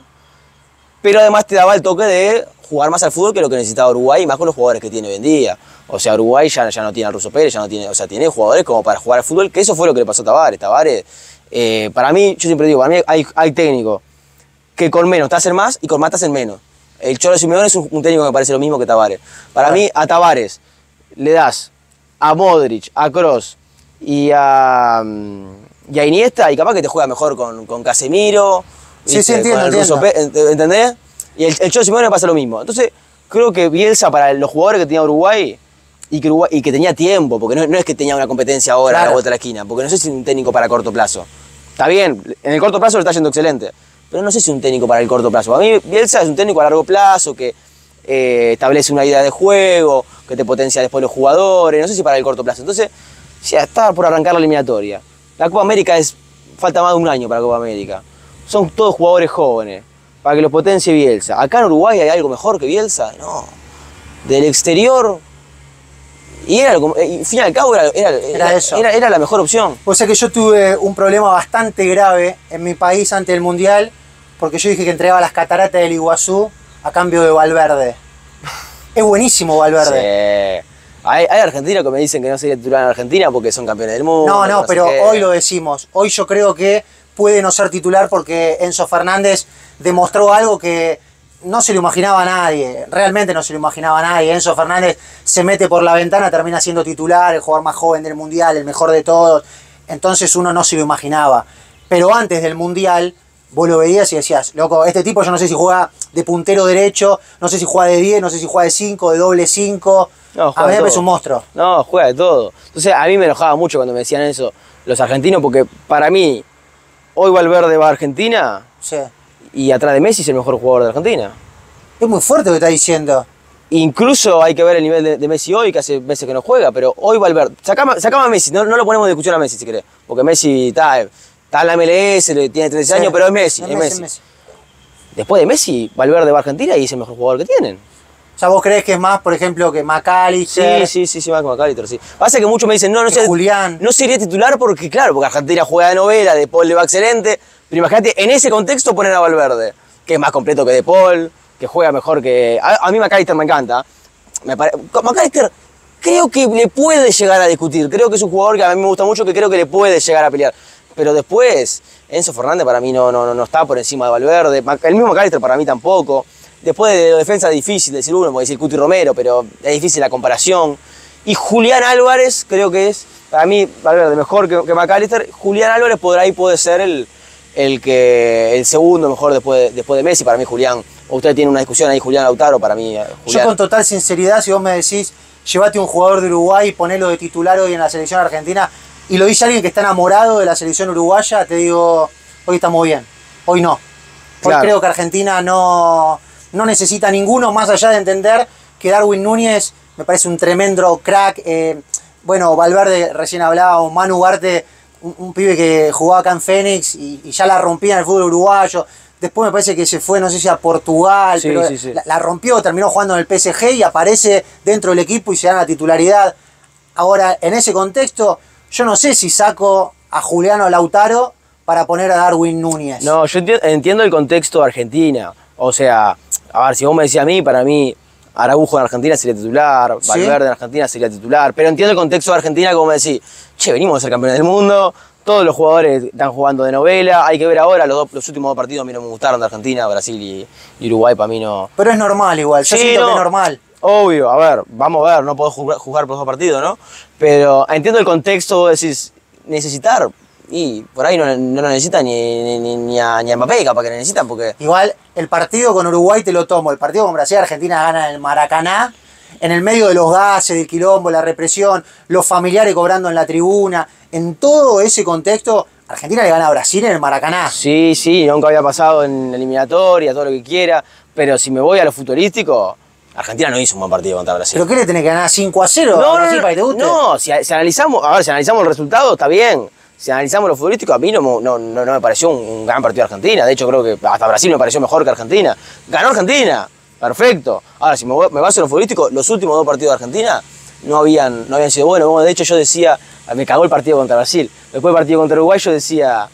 pero además te daba el toque de jugar más al fútbol que lo que necesitaba Uruguay, y más con los jugadores que tiene hoy en día. O sea, Uruguay ya, ya no tiene a Russo Pérez, ya no tiene, o sea, tiene jugadores como para jugar al fútbol, que eso fue lo que le pasó a Tavares. Tavares, eh, para mí, yo siempre digo, para mí hay, hay técnicos que con menos te hacen más y con más te hacen menos. El Cholo Simeone es un, un técnico que me parece lo mismo que Tavares. Para mí, a Tavares le das a Modric, a Kroos y a, mm, y a Iniesta y capaz que te juega mejor con, con Casemiro. Sí, ¿viste? sí, entiendo, con el Russo entiendo. Pérez, ¿ent- ¿entendés? Y el, el Cholo Simeone pasa lo mismo. Entonces, creo que Bielsa para los jugadores que tenía Uruguay y que, Uruguay- y que tenía tiempo, porque no, no es que tenía una competencia ahora a la Claro. vuelta de la esquina, porque no sé si es un técnico para corto plazo. Está bien, en el corto plazo lo está yendo excelente, pero no sé si es un técnico para el corto plazo. Para mí, Bielsa es un técnico a largo plazo que eh, establece una idea de juego, que te potencia después los jugadores, no sé si para el corto plazo. Entonces, ya está por arrancar la eliminatoria. La Copa América es, falta más de un año para la Copa América. Son todos jugadores jóvenes, para que los potencie Bielsa. Acá en Uruguay hay algo mejor que Bielsa, no. Del exterior, y era, al fin y al cabo era, era- era- eso. era- era la mejor opción. O sea que yo tuve un problema bastante grave en mi país ante el Mundial, porque yo dije que entregaba las cataratas del Iguazú a cambio de Valverde. Es buenísimo Valverde. Sí. Hay, hay argentinos que me dicen que no sería titular en Argentina porque son campeones del mundo. No, no, pero hoy lo decimos. Hoy yo creo que puede no ser titular porque Enzo Fernández demostró algo que no se lo imaginaba a nadie. Realmente no se lo imaginaba a nadie. Enzo Fernández se mete por la ventana, termina siendo titular, el jugador más joven del Mundial, el mejor de todos. Entonces uno no se lo imaginaba. Pero antes del Mundial, vos lo veías y decías, loco, este tipo yo no sé si juega de puntero derecho, no sé si juega de 10, no sé si juega de 5, de doble 5. No, a mí me parece todo. un monstruo. No, juega de todo. Entonces a mí me enojaba mucho cuando me decían eso los argentinos porque para mí hoy Valverde va a Argentina Sí. y atrás de Messi es el mejor jugador de Argentina. Es muy fuerte lo que está diciendo. Incluso hay que ver el nivel de, de Messi hoy, que hace meses que no juega, pero hoy Valverde. Sacame, sacame a Messi, no, no lo ponemos de discusión a Messi si querés. Porque Messi está, está en la MLS, le- tiene 36 Sí. años, pero es Messi, Es es Messi, Messi. es Después de Messi, Valverde va a Argentina y es el mejor jugador que tienen. O sea, vos crees que es más, por ejemplo, que Sí, McAllister. sí, sí, sí, más como Calitor, sí. Pasa que muchos me dicen, no, no Que sé. Julián. No sería titular porque, claro, porque Argentina juega de novela, De Paul le va excelente. Pero imagínate, en ese contexto poner a Valverde, que es más completo que De Paul, que juega mejor que. A, a mí McAllister me encanta. Me pare- McAllister creo que le puede llegar a discutir. Creo que es un jugador que a mí me gusta mucho, que creo que le puede llegar a pelear. Pero después, Enzo Fernández para mí no, no, no- está por encima de Valverde. El mismo McAllister para mí tampoco. Después de defensa es difícil decir uno, puede decir Cuti Romero, pero es difícil la comparación. Y Julián Álvarez creo que es, para mí, Valverde mejor que, que McAllister. Julián Álvarez por ahí puede ser el, el, que, el segundo mejor después de, después de Messi. Para mí Julián, o usted tiene una discusión ahí, Julián Lautaro, para mí eh, Yo Julián. con total sinceridad, si vos me decís, llévate un jugador de Uruguay y ponelo de titular hoy en la selección argentina, y lo dice alguien que está enamorado de la selección uruguaya, te digo, hoy estamos bien, hoy no. Hoy Claro. creo que Argentina no, no necesita ninguno, más allá de entender que Darwin Núñez me parece un tremendo crack. eh, bueno, Valverde recién hablaba, o Manu Ugarte, un, un pibe que jugaba acá en Fénix y, y ya la rompía en el fútbol uruguayo. Después me parece que se fue, no sé si a Portugal, Sí, pero sí, sí. La, la rompió, terminó jugando en el PSG y aparece dentro del equipo y se da la titularidad. Ahora, en ese contexto, yo no sé si saco a Juliano Lautaro para poner a Darwin Núñez. No, yo enti- entiendo el contexto de Argentina. O sea, a ver, si vos me decís a mí, para mí, Araujo en Argentina sería titular, ¿Sí? Valverde en Argentina sería titular. Pero entiendo el contexto de Argentina como me decís, che, venimos a ser campeones del mundo, todos los jugadores están jugando de novela, hay que ver ahora, los, dos- los últimos dos partidos a mí no me gustaron de Argentina, Brasil y, y Uruguay, para mí no. Pero es normal igual, yo Sí, siento no. que es normal. Obvio, a ver, vamos a ver, no puedo jugar, jugar por dos partidos, ¿no? Pero entiendo el contexto, vos decís, necesitar, y por ahí no, no lo necesitan ni, ni, ni, ni a, ni a Mbappé, capaz que necesitan, porque Igual el partido con Uruguay te lo tomo, el partido con Brasil, Argentina gana en el Maracaná, en el medio de los gases, del quilombo, la represión, los familiares cobrando en la tribuna, en todo ese contexto, Argentina le gana a Brasil en el Maracaná. Sí, sí, nunca había pasado en eliminatoria, todo lo que quiera, pero si me voy a lo futurístico, Argentina no hizo un buen partido contra Brasil. ¿Pero qué le tenés que ganar 5 a 0 a no, no, Brasil no, para que te guste? no, si, si analizamos, a ver, si analizamos el resultado, está bien. Si analizamos lo futbolístico, a mí no, me- no, no, no me pareció un, un gran partido de Argentina. De hecho, creo que hasta Brasil me pareció mejor que Argentina. Ganó Argentina, perfecto. Ahora, si me, voy- me baso en lo futbolístico, los últimos dos partidos de Argentina no habían, no habían sido buenos. Bueno, De hecho, yo decía, me cagó el partido contra Brasil. Después del partido contra Uruguay, yo decía,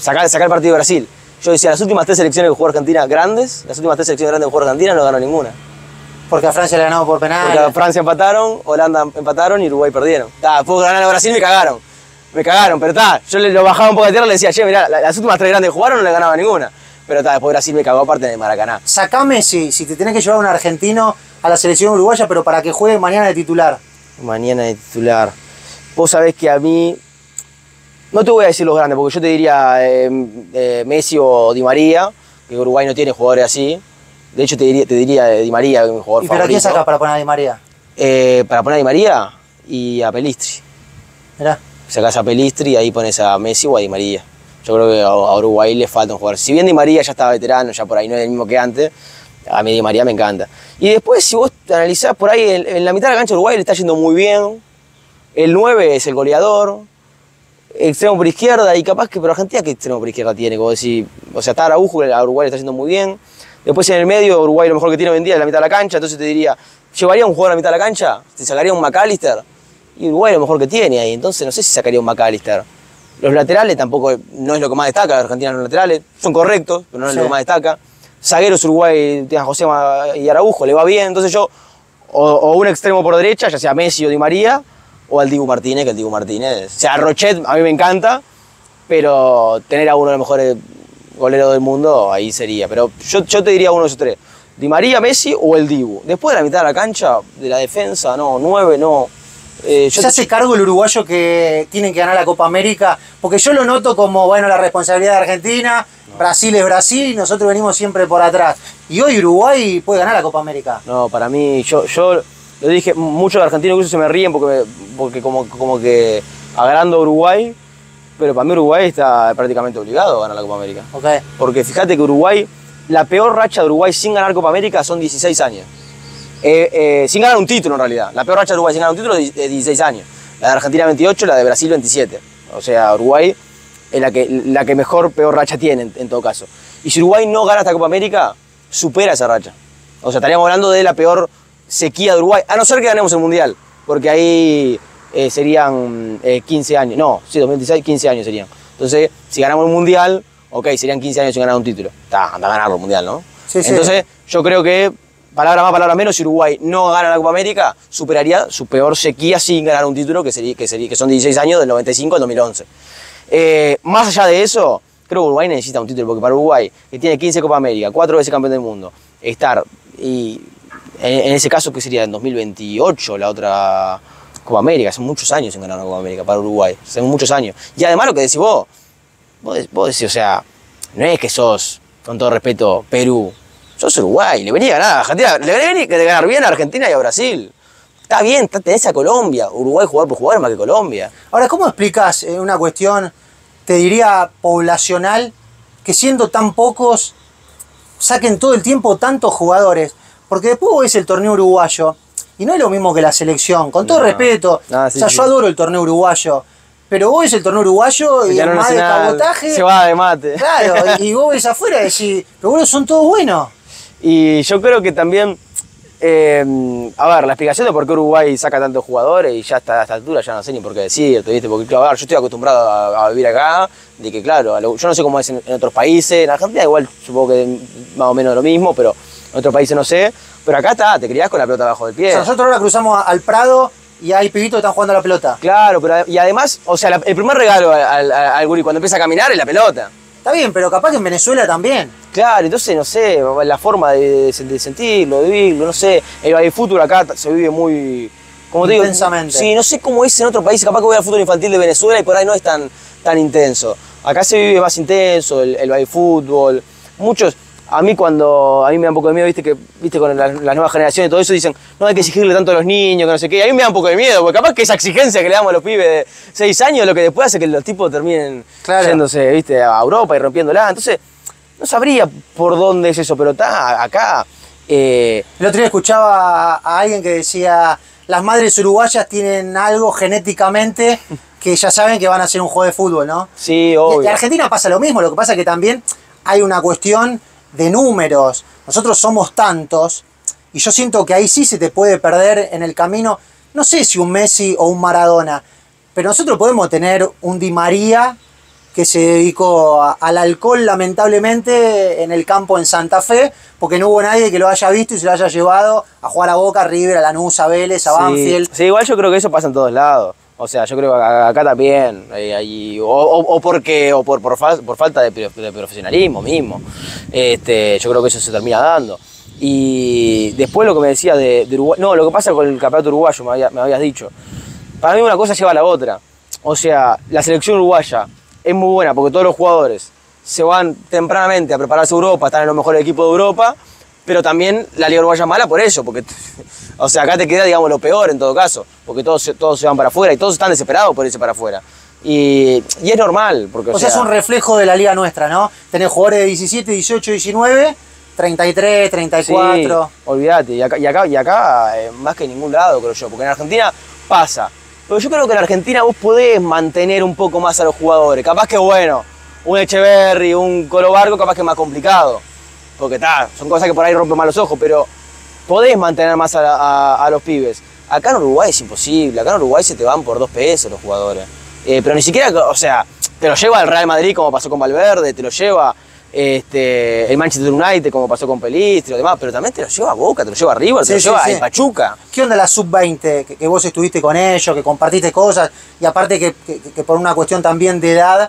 sacar, sacar el partido de Brasil. Yo decía, las últimas tres selecciones que jugó Argentina grandes, las últimas tres selecciones grandes que jugó Argentina no ganó ninguna. Porque a Francia le ganamos por penal. Porque a Francia empataron, Holanda empataron y Uruguay perdieron. Ta, después ganaron a Brasil y me cagaron. Me cagaron, pero está, yo le lo bajaba un poco de tierra y le decía, che, mirá, la- las últimas tres grandes que jugaron no le ganaba ninguna. Pero está, después Brasil me cagó aparte el Maracaná. Sacame si, si te tenés que llevar a un argentino a la selección uruguaya, pero para que juegue mañana de titular. Mañana de titular. Vos sabés que a mí. No te voy a decir los grandes, porque yo te diría eh, eh, Messi o Di María, que Uruguay no tiene jugadores así. De hecho, te diría, te diría Di María, que es mi jugador ¿Y pero a quién favorito. sacas para poner a Di María? Eh, para poner a Di María y a Pelistri. Mirá. Sacás a Pelistri y ahí pones a Messi o a Di María. Yo creo que a, a Uruguay le falta un jugador. Si bien Di María ya estaba veterano, ya por ahí no es el mismo que antes, A mí Di María me encanta. Y después, si vos te analizás por ahí, en, en la mitad de la cancha de Uruguay le está yendo muy bien. El 9 es el goleador. Extremo por izquierda, y capaz que, pero Argentina, ¿qué extremo por izquierda tiene? Como decir, o sea, está Araujo, a Uruguay está yendo muy bien. Después en el medio, Uruguay lo mejor que tiene hoy en día es la mitad de la cancha, entonces te diría, ¿llevaría un jugador a la mitad de la cancha? ¿Te sacaría un McAllister? Y Uruguay lo mejor que tiene ahí, entonces no sé si sacaría un McAllister. Los laterales tampoco no es lo que más destaca, Argentina los laterales son correctos, pero no es Sí. lo que más destaca. Zagueros Uruguay, tiene a José y Araujo, le va bien, entonces yo, o, o un extremo por derecha, ya sea Messi o Di María, o al Dibu Martínez, que el Dibu Martínez, o sea, Rochet a mí me encanta, pero tener a uno de los mejores goleros del mundo, ahí sería. Pero yo, yo te diría uno de esos tres. Di María, Messi o el Dibu. Después de la mitad de la cancha, de la defensa, no, nueve, no. Eh, yo ¿Se hace cargo el uruguayo que tienen que ganar la Copa América? Porque yo lo noto como, bueno, la responsabilidad de Argentina, Brasil es Brasil nosotros venimos siempre por atrás. Y hoy Uruguay puede ganar la Copa América. No, para mí, yo, yo lo dije, muchos argentinos incluso se me ríen porque, me- porque como, como que agrando a Uruguay, pero para mí Uruguay está prácticamente obligado a ganar la Copa América. Porque fíjate que Uruguay, la peor racha de Uruguay sin ganar Copa América son 16 años. Eh, eh, sin ganar un título en realidad. La peor racha de Uruguay sin ganar un título es de 16 años. La de Argentina 28, la de Brasil 27. O sea, Uruguay es la que, la que mejor, peor racha tiene en, en todo caso. Y si Uruguay no gana esta Copa América, supera esa racha. O sea, estaríamos hablando de la peor sequía de Uruguay, a no ser que ganemos el Mundial, porque ahí eh, serían eh, 15 años, no, sí, 2016, 15 años serían. Entonces, si ganamos el Mundial, ok, serían 15 años sin ganar un título. Está, anda a ganarlo el Mundial, ¿no? Sí, sí. Entonces, yo creo que, palabra más, palabra menos, si Uruguay no gana la Copa América, superaría su peor sequía sin ganar un título, que, sería, que, sería, que son 16 años, del 95 al 2011. Eh, más allá de eso, creo que Uruguay necesita un título, porque para Uruguay, que tiene 15 Copa América, 4 veces campeón del mundo, estar, y en, ese caso, que sería en 2028 la otra Copa América, son muchos años en ganar una Copa América para Uruguay, son muchos años. Y además lo que decís vos, vos, de- vos decís, o sea, no es que sos, con todo respeto, Perú, sos Uruguay, le venía a ganar Argentina, le venía a ganar bien a Argentina y a Brasil. Está bien, tenés a Colombia, Uruguay jugar por jugar más que Colombia. Ahora, ¿cómo explicas eh, una cuestión, te diría, poblacional, que siendo tan pocos, saquen todo el tiempo tantos jugadores? Porque después vos ves el torneo uruguayo, y no es lo mismo que la selección, con todo No. respeto. No, o sea, sí. yo adoro el torneo uruguayo, pero vos ves el torneo uruguayo y Ganó más de cabotaje. Se va de mate. Claro, y, y vos ves afuera y decís, pero bueno, son todos buenos. Y yo creo que también, eh, a ver, la explicación de por qué Uruguay saca tantos jugadores y ya hasta a esta altura ya no sé ni por qué decirte, ¿viste? Porque, claro, a ver, yo estoy acostumbrado a, a vivir acá, de que, claro, yo no sé cómo es en, en otros países, en Argentina igual supongo que más o menos lo mismo, pero en otros países no sé, pero acá está, te criás con la pelota abajo del O pie. sea, nosotros ahora cruzamos al Prado y hay pibitos que están jugando a la pelota. Claro, pero y además, o sea, la- el primer regalo al, al, al guri cuando empieza a caminar es la pelota. Está bien, pero capaz que en Venezuela también. Claro, entonces no sé, la forma de, de- de sentirlo, de vivirlo, no sé. El, el fútbol acá se vive muy. Como te digo, Intensamente. Sí, no sé cómo es en otros países. Capaz que voy al fútbol infantil de Venezuela y por ahí no es tan, tan intenso. Acá se vive más intenso, el, el fútbol. Muchos. A mí cuando, a mí me da un poco de miedo, viste, que viste con las, las nuevas generaciones y todo eso, dicen, no hay que exigirle tanto a los niños, que no sé qué. Y a mí me da un poco de miedo, porque capaz que esa exigencia que le damos a los pibes de 6 años lo que después hace que los tipos terminen Claro. yéndose, viste, a Europa y rompiéndola. Entonces, no sabría por dónde es eso, pero está acá. eh, El otro día escuchaba a alguien que decía, las madres uruguayas tienen algo genéticamente que ya saben que van a hacer un juego de fútbol, ¿no? sí, Y obvio. en Argentina pasa lo mismo, lo que pasa es que también hay una cuestión de números. Nosotros somos tantos y yo siento que ahí sí se te puede perder en el camino, no sé si un Messi o un Maradona, pero nosotros podemos tener un Di María que se dedicó a- al alcohol lamentablemente en el campo en Santa Fe, porque no hubo nadie que lo haya visto y se lo haya llevado a jugar a Boca, a River, a Lanús, a Vélez, a Sí, Banfield. Sí, igual yo creo que eso pasa en todos lados. O sea, yo creo que acá también. eh, o, porque, o por, por, fal- por falta de, pro- de profesionalismo mismo. Este, yo creo que eso se termina dando. Y después lo que me decía de, de Uruguay. No, lo que pasa con el campeonato uruguayo, me, había- me habías dicho. Para mí una cosa lleva a la otra. O sea, la selección uruguaya es muy buena porque todos los jugadores se van tempranamente a prepararse a Europa, están en los mejores equipos de Europa, pero también la Liga Uruguaya es mala por eso, porque, o sea, acá te queda, digamos, lo peor en todo caso, porque todos, se- todos se van para afuera y todos están desesperados por irse para afuera. Y, y es normal, porque, O sea, es un reflejo de la liga nuestra, ¿no? Tenés jugadores de 17, 18, 19 33, 34. Sí, olvídate. Y acá, y acá, y acá eh, más que en ningún lado, creo yo. Porque en Argentina pasa. Pero yo creo que en Argentina vos podés mantener un poco más a los jugadores. Capaz que, bueno, un Echeverry, un Colo Barco, capaz que es más complicado. Porque está, son cosas que por ahí rompen más los ojos, pero podés mantener más a, a- a los pibes. Acá en Uruguay es imposible. Acá en Uruguay se te van por dos pesos los jugadores. Eh, pero ni siquiera, o sea, te lo lleva el Real Madrid como pasó con Valverde, te lo lleva este, el Manchester United como pasó con Pelistri y demás, pero también te lo lleva Boca, te lo lleva River, te lo sí, lleva sí. el Pachuca. ¿Qué onda la sub-20? Que, que vos estuviste con ellos, que compartiste cosas, y aparte que, que- que por una cuestión también de edad,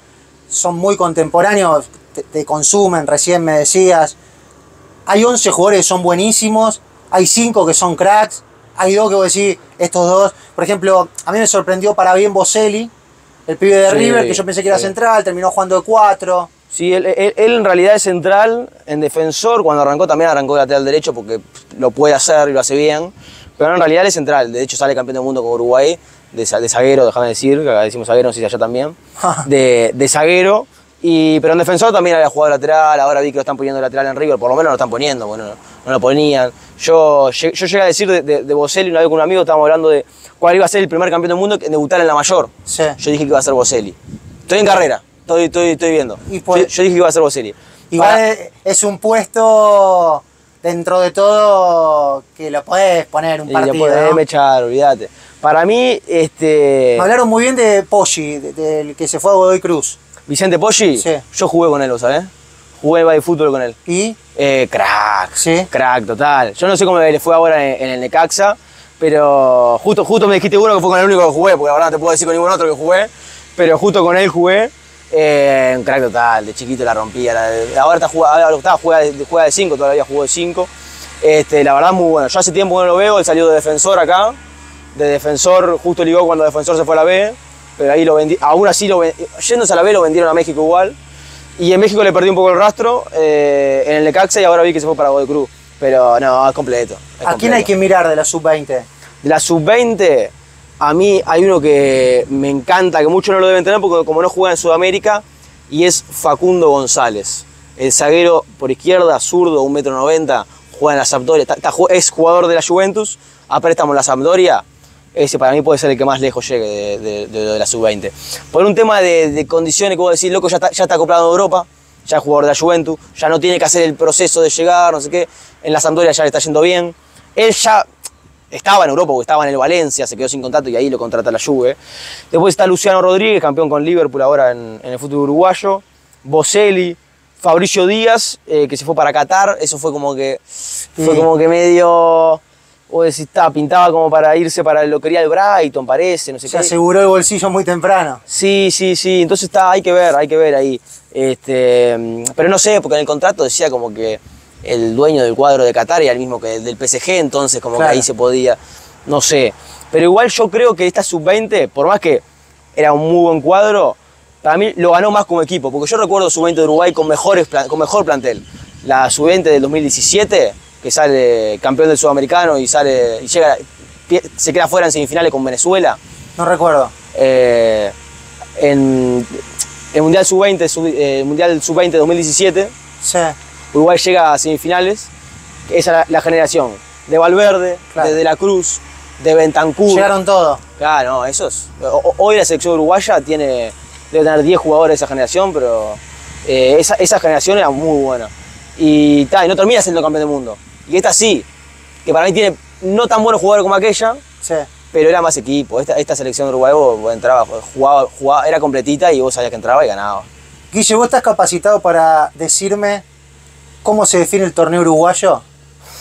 son muy contemporáneos, te, te consumen, recién me decías. Hay 11 jugadores que son buenísimos, hay 5 que son cracks, hay dos que vos decís, estos dos. Por ejemplo, a mí me sorprendió para bien Boselli, el pibe de Sí, River, que yo pensé que era sí. central, terminó jugando de 4. Sí, él, él- él en realidad es central, en defensor, cuando arrancó también arrancó de lateral derecho porque lo puede hacer y lo hace bien, pero en realidad él es central, de hecho sale campeón del mundo con Uruguay, de, de zaguero, déjame decir, que acá decimos zaguero, no sé si allá también, de, de zaguero, y, pero en defensor también había jugado lateral, ahora vi que lo están poniendo lateral en River, por lo menos lo están poniendo, bueno, no, no lo ponían. Yo, yo llegué a decir de, de, de Boselli una vez con un amigo, estábamos hablando de cuál iba a ser el primer campeón del mundo en debutar en la mayor. Sí. Yo dije que iba a ser Boselli. Estoy en carrera, estoy, estoy, estoy viendo. Y por- yo, yo dije que iba a ser Boselli. Igual es- un puesto dentro de todo que lo podés poner un y partido. después ¿no? echar, olvídate. Para mí, este. Me hablaron muy bien de Poggi, de- del que se fue a Godoy Cruz. Vicente Poggi, Sí. yo jugué con él, ¿vos ¿sabés? Jugué de fútbol con él. Y Eh, crack, Sí. crack, total. Yo no sé cómo le fue ahora en, en el Necaxa, pero justo, justo me dijiste uno que fue con el único que jugué, porque la verdad no te puedo decir con ningún otro que jugué, pero justo con él jugué. Eh, un crack total, de chiquito la rompía. la ahora está jugando, ahora está, juega, de, juega de 5, todavía jugó de 5. Este, la verdad, muy bueno. Yo hace tiempo que no lo veo, él salió de defensor acá. De defensor, justo ligó cuando defensor se fue a la B, pero ahí lo vendí. Aún así, lo yéndose a la B, lo vendieron a México igual. Y en México le perdí un poco el rastro eh, en el Necaxa y ahora vi que se fue para Godoy Cruz. Pero no, es completo. es ¿a quién hay que mirar de la sub-20? De la sub-20, a mí hay uno que me encanta, que muchos no lo deben tener porque como no juega en Sudamérica, y es Facundo González. El zaguero por izquierda, zurdo, 1,90m, juega en la Sampdoria, está- está ju- es jugador de la Juventus, a préstamo en la Sampdoria. Ese para mí puede ser el que más lejos llegue de, de- de- de la sub-20. Por un tema de, condiciones que vos decís, loco, ya está, ya está acoplado en Europa, ya es jugador de la Juventus, ya no tiene que hacer el proceso de llegar, no sé qué. En la Sampdoria ya le está yendo bien. Él ya estaba en Europa porque estaba en el Valencia, se quedó sin contrato y ahí lo contrata la Juve. Después está Luciano Rodríguez, campeón con Liverpool ahora en, en el fútbol uruguayo. Boselli, Fabricio Díaz, eh, que se fue para Qatar. Eso fue como que, fue como que medio, o decís, está, pintaba como para irse para lo quería el Brighton, parece, no sé Se qué. aseguró el bolsillo muy temprano. Sí, sí, sí. Entonces está, hay que ver, hay que ver ahí. Este, mm, pero no sé, porque en el contrato decía como que el dueño del cuadro de Qatar era el mismo que el del PSG, entonces como Claro. que ahí se podía, no sé. Pero igual yo creo que esta sub-20, por más que era un muy buen cuadro, para mí lo ganó más como equipo, porque yo recuerdo sub-20 de Uruguay con, mejores, con mejor plantel. La sub-20 del 2017, que sale campeón del sudamericano y sale y llega, se queda fuera en semifinales con Venezuela. No recuerdo. Eh, en el Mundial Sub-20 sub, eh, Mundial Sub-20 2017, Sí. Uruguay llega a semifinales. Esa es la, la generación de Valverde, Claro. de De la Cruz, de Bentancur. Llegaron todos. Claro, esos. Hoy la selección uruguaya tiene, debe tener 10 jugadores de esa generación, pero eh, esa, esa generación era muy buena. Y, ta, y no termina siendo campeón del mundo. Y esta sí, que para mí tiene no tan buenos jugadores como aquella, Sí. pero era más equipo. Esta, esta selección de Uruguay vos, vos entraba, jugaba, jugaba, era completita y vos sabías que entraba y ganaba. Guille, ¿vos estás capacitado para decirme cómo se define el torneo uruguayo?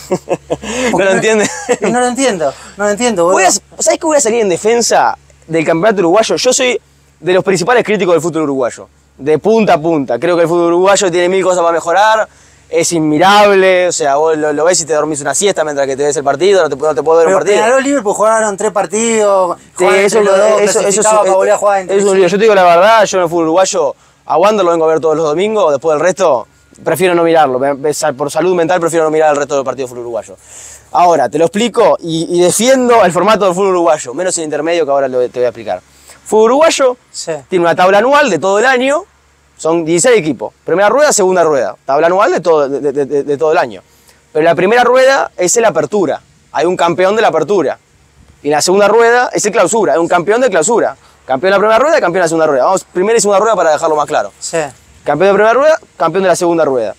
¿No lo entiendes? No lo entiendo, no lo entiendo. Voy a-. ¿Sabés que voy a salir en defensa del campeonato uruguayo? Yo soy de los principales críticos del fútbol uruguayo. De punta a punta. Creo que el fútbol uruguayo tiene mil cosas para mejorar. Es inmirable. O sea, vos lo, lo ves y te dormís una siesta mientras que te ves el partido. No te, no te puedo ver Pero un partido. Peñarol Liverpool jugaron tres partidos, Sí, eso, los dos, eso- eso para volver a jugar entre. Yo te digo la verdad, yo en el fútbol uruguayo a Wander lo vengo a ver todos los domingos, después del resto prefiero no mirarlo. Por salud mental prefiero no mirar el resto del partido de fútbol uruguayo. Ahora, te lo explico y, y defiendo el formato del fútbol uruguayo, menos el intermedio que ahora lo- te voy a explicar. Fútbol uruguayo Sí. tiene una tabla anual de todo el año, Son 16 equipos. Primera rueda, segunda rueda. Tabla anual de todo, de, de- de- todo el año. Pero la primera rueda es la apertura. Hay un campeón de la apertura. Y la segunda rueda es el clausura. Hay un campeón de clausura. Campeón de la primera rueda campeón de la segunda rueda. Vamos, primera y segunda rueda para dejarlo más claro. Sí. Campeón de primera rueda, campeón de la segunda rueda.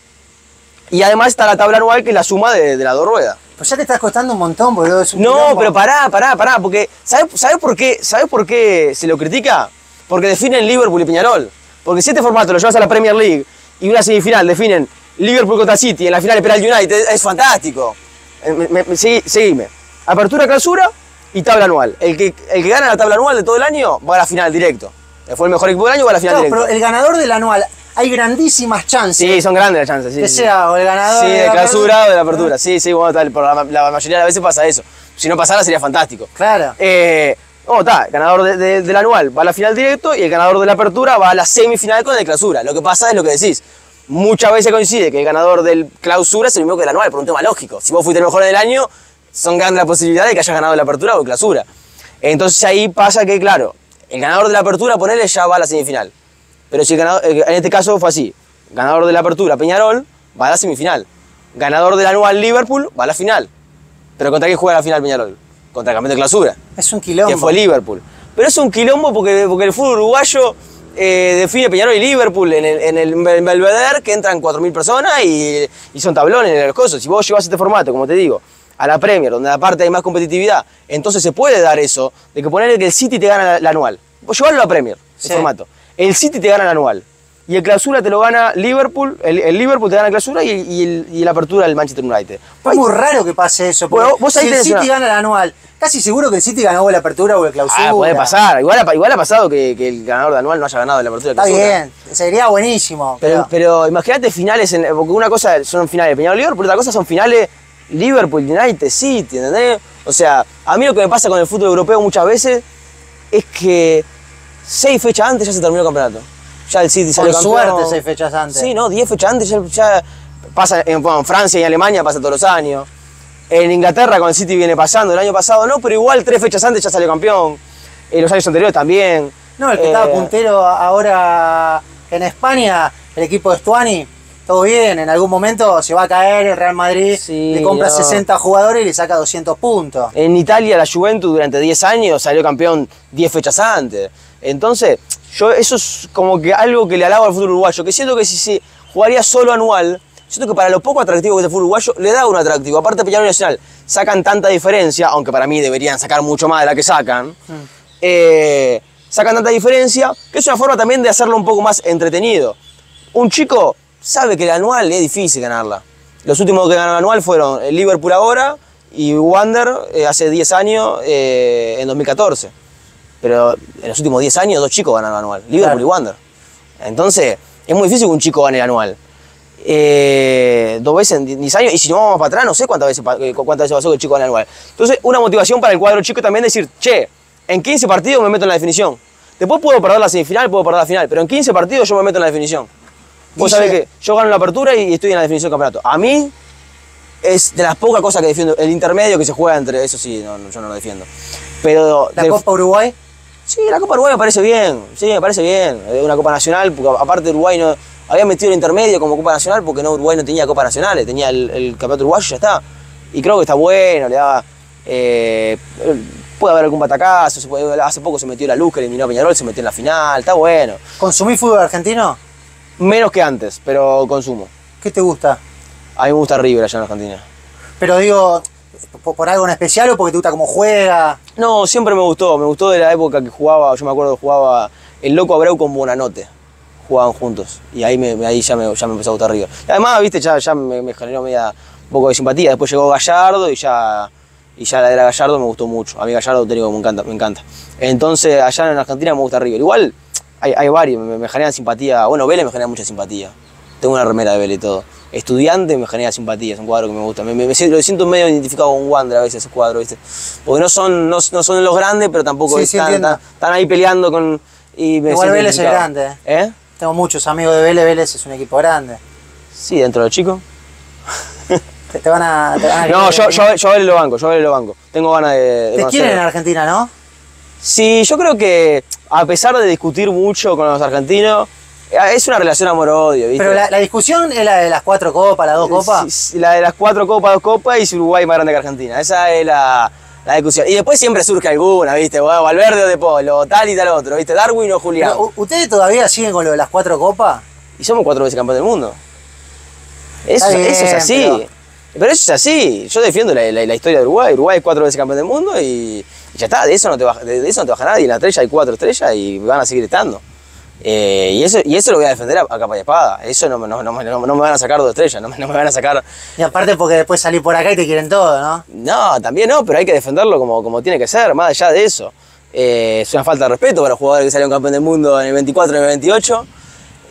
Y además está la tabla anual que es la suma de, de las dos ruedas. Pues ya te estás costando un montón, boludo. es un No, quilombo. pero pará, pará, pará, porque ¿sabes, ¿sabes por qué? ¿Sabes por qué se lo critica? Porque definen Liverpool y Peñarol. Porque si este formato lo llevas a la Premier League y una semifinal definen Liverpool contra City y en la final espera el United, es fantástico. Eh, me- me- seguime. Apertura, clausura y tabla anual. El que, el que gana la tabla anual de todo el año va a la final directo. El fue el mejor equipo del año va a la final Claro, directo. pero el ganador del anual, hay grandísimas chances Sí, son grandes las chances. Sí, que sí. sea o el ganador Sí, de la clausura o de la apertura. Sí, sí, bueno, tal, por la, la mayoría de las veces pasa eso. Si no pasara sería fantástico. Claro. Eh, no, está, ganador de- de- del anual va a la final directo y el ganador de la apertura va a la semifinal con el clausura. Lo que pasa es lo que decís. Muchas veces coincide que el ganador del clausura es el mismo que el anual, por un tema lógico. Si vos fuiste el mejor del año, son grandes las posibilidades de que hayas ganado la apertura o clausura. Entonces ahí pasa que, claro, el ganador de la apertura, ponele, ya va a la semifinal. Pero si el ganador, eh, en este caso fue así. Ganador de la apertura, Peñarol, va a la semifinal. Ganador del anual, Liverpool, va a la final. ¿Pero contra quién juega la final Peñarol? Contra el campeón de clausura Es un quilombo. que fue Liverpool. Pero es un quilombo porque, porque el fútbol uruguayo eh, define Peñarol y Liverpool en el, en el Belvedere, que entran 4.000 personas y, y son tablones en los cosas. Si vos llevas este formato, como te digo, a la Premier, donde aparte hay más competitividad, entonces se puede dar eso, de que ponerle que el City te gana la, la anual. Vos llevarlo a la Premier, el Sí. formato. El City te gana la anual. Y el clausura te lo gana Liverpool, el, el Liverpool te gana la clausura y, y el, y la apertura del Manchester United. Es muy raro que pase eso. Porque Bueno, vos ahí si el City una- gana el anual, casi seguro que el City ganó la apertura o el clausura. Ah, puede pasar. Igual ha, igual ha pasado que, que el ganador de anual no haya ganado la apertura de Está bien, sería buenísimo. Pero, imagínate finales, en, porque una cosa son finales Peñarol Liverpool, otra cosa son finales Liverpool, United, City, ¿entendés? O sea, a mí lo que me pasa con el fútbol europeo muchas veces es que seis fechas antes ya se terminó el campeonato. Ya el City salió campeón. suerte, seis fechas antes. Sí, no, diez fechas antes ya, ya pasa en, bueno, Francia y Alemania pasa todos los años. En Inglaterra con el City viene pasando, el año pasado no, pero igual tres fechas antes ya salió campeón. En los años anteriores también. no, el que Eh, estaba puntero ahora en España, el equipo de Stuani, todo bien, en algún momento se va a caer el Real Madrid, Sí, le compra no. 60 jugadores y le saca 200 puntos. En Italia la Juventus durante 10 años salió campeón 10 fechas antes. Entonces, yo eso es como que algo que le alabo al fútbol uruguayo, que siento que si se jugaría solo anual, siento que para lo poco atractivo que es el fútbol uruguayo, le da un atractivo. Aparte Peñarol Nacional sacan tanta diferencia, aunque para mí deberían sacar mucho más de la que sacan, eh, sacan tanta diferencia, que es una forma también de hacerlo un poco más entretenido. Un chico sabe que el anual es difícil ganarla. Los últimos que ganaron anual fueron el Liverpool ahora y Wander eh, hace 10 años, eh, en 2014. Pero en los últimos 10 años dos chicos ganaron anual, Liverpool Claro. y Wander. Entonces, es muy difícil que un chico gane el anual. Eh, dos veces en 10 años, y si nos vamos para atrás, no sé cuántas veces, eh, cuántas veces pasó que el chico gane el anual. Entonces, una motivación para el cuadro chico también decir, che, en 15 partidos me meto en la definición. Después puedo perder la semifinal, puedo perder la final, pero en 15 partidos yo me meto en la definición. Vos sabés que yo gano la apertura y estoy en la definición del campeonato. A mí es de las pocas cosas que defiendo. El intermedio que se juega entre, eso sí, no, no, yo no lo defiendo. Pero La del- Copa Uruguay, Sí, la Copa Uruguay me parece bien, sí, me parece bien. Es una Copa Nacional, porque aparte Uruguay no, había metido el intermedio como Copa Nacional porque no, Uruguay no tenía Copa Nacional, tenía el, el Campeonato Uruguayo y ya está. Y creo que está bueno, le daba... eh, puede haber algún batacazo, se puede- hace poco se metió la luz que eliminó a Peñarol, se metió en la final, está bueno. ¿consumís fútbol argentino? Menos que antes, pero consumo. ¿Qué te gusta? A mí me gusta River allá en Argentina. Pero digo, ¿por, algo en especial o porque te gusta cómo juega? No, siempre me gustó, me gustó de la época que jugaba, yo me acuerdo que jugaba el Loco Abreu con Bonanote. Jugaban juntos y ahí, me, ahí ya, me, ya me empezó a gustar River. Además, viste, ya, ya me, me generó media, un poco de simpatía. Después llegó Gallardo y ya, y ya la era Gallardo me gustó mucho. A mí Gallardo te digo, me encanta, me encanta. Entonces, allá en Argentina me gusta River. Igual hay, hay varios, me, me generan simpatía. Bueno, Vélez me genera mucha simpatía. Tengo una remera de Vélez y todo. Estudiante me genera simpatía, es un cuadro que me gusta. Me, me- me siento, lo siento medio identificado con Wander a veces ese cuadro, ¿viste? Porque no son, no, no son los grandes, pero tampoco Sí, sí, están, están- están ahí peleando con. Y me Igual Vélez es grande, ¿Eh? Tengo muchos amigos de Vélez, Vélez es un equipo grande. Sí, dentro de los chicos. Te, te van a. te van a No, yo, yo, yo a Vélez lo banco, yo a Vélez lo banco. Tengo ganas de. de Te quieren en Argentina, ¿no? Sí, yo creo que a pesar de discutir mucho con los argentinos, Eh, Es una relación amor-odio, ¿viste? Pero la, la discusión es la de las cuatro copas, las dos copas. Sí, La de las cuatro copas, dos copas y si Uruguay es más grande que Argentina. Esa es la, la discusión. Y después siempre surge alguna, ¿viste? Bueno, Valverde o De Polo, tal y tal otro, ¿viste? Darwin o Julián. Pero, ¿u- ¿Ustedes todavía siguen con lo de las cuatro copas? Y somos cuatro veces campeón del mundo. Eso, Está bien, eso es así. pero- Pero... eso es así. Yo defiendo la, la- la historia de Uruguay. Uruguay es cuatro veces campeón del mundo y, y ya está. De eso, no te baja, de, de eso no te baja nadie. En la estrella hay cuatro estrellas y van a seguir estando. Eh, y, eso, y eso lo voy a defender a, a capa y espada. Eso no, me- no, no, no, me van a sacar dos estrellas. No me, van a sacar. Y aparte porque después salís por acá y te quieren todo, ¿no? No, también no, pero hay que defenderlo como, como tiene que ser, más allá de eso. Eh, es una falta de respeto para los jugadores que salieron campeón del mundo en el 24 y en el 28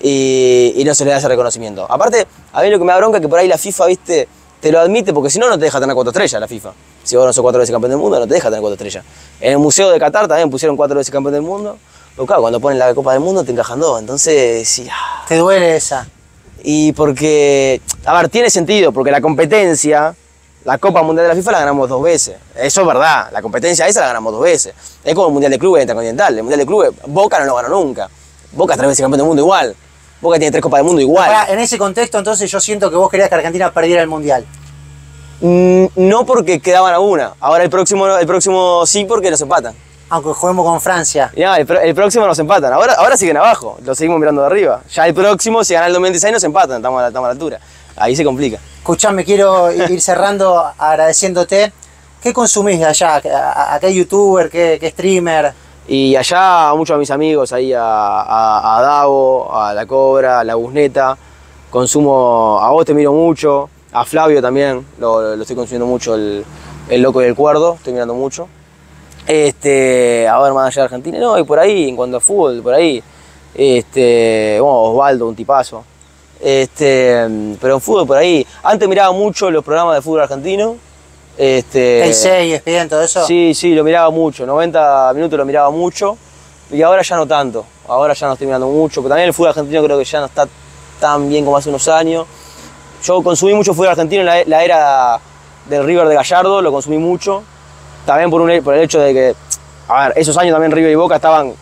y, y no se les da ese reconocimiento. Aparte, a mí lo que me da bronca es que por ahí la FIFA, viste, te lo admite porque si no, no te deja tener cuatro estrellas la FIFA. Si vos no sos cuatro veces campeón del mundo, no te deja tener cuatro estrellas. En el Museo de Qatar también pusieron cuatro veces campeón del mundo. Pero claro, cuando ponen la Copa del Mundo te encajan dos. Entonces, sí, ah, Te duele esa. y porque, a ver, tiene sentido, porque la competencia, la Copa Mundial de la FIFA la ganamos dos veces. Eso es verdad, la competencia esa la ganamos dos veces. Es como el Mundial de Clubes Intercontinental. El Mundial de Clubes, Boca no lo ganó nunca. Boca es tres veces campeón del mundo igual. Boca tiene tres Copas del Mundo igual. En ese contexto, entonces yo siento que vos querías que Argentina perdiera el mundial. Mm, no porque quedaban a una. Ahora el próximo, el próximo sí porque nos empatan. Aunque juguemos con Francia. Y nada, el, próximo nos empatan. Ahora, ahora siguen abajo, lo seguimos mirando de arriba. Ya el próximo, si gana el 2026, nos empatan, estamos a la, estamos a la altura. Ahí se complica. Escuchame, quiero ir cerrando agradeciéndote. ¿Qué consumís de allá? ¿A, a qué youtuber? ¿Qué, qué streamer? Y allá a muchos de mis amigos, ahí a, a, a Davo, a La Cobra, a La Busneta, consumo, a vos te miro mucho, a Flavio también, lo, lo estoy consumiendo mucho, el, el Loco y el Cuerdo, estoy mirando mucho. Este, a ver, más allá de Argentina, no, y por ahí, en cuanto a fútbol, por ahí, este, bueno, Osvaldo, un tipazo. Este, pero en fútbol por ahí, antes miraba mucho los programas de fútbol argentino. Este, K6, ESPN, todo eso. Sí, sí, lo miraba mucho, 90 minutos lo miraba mucho y ahora ya no tanto, ahora ya no estoy mirando mucho, pero también el fútbol argentino creo que ya no está tan bien como hace unos años. Yo consumí mucho fútbol argentino en la, la era del River de Gallardo, lo consumí mucho, también por, un, por el hecho de que, a ver, esos años también River y Boca estaban,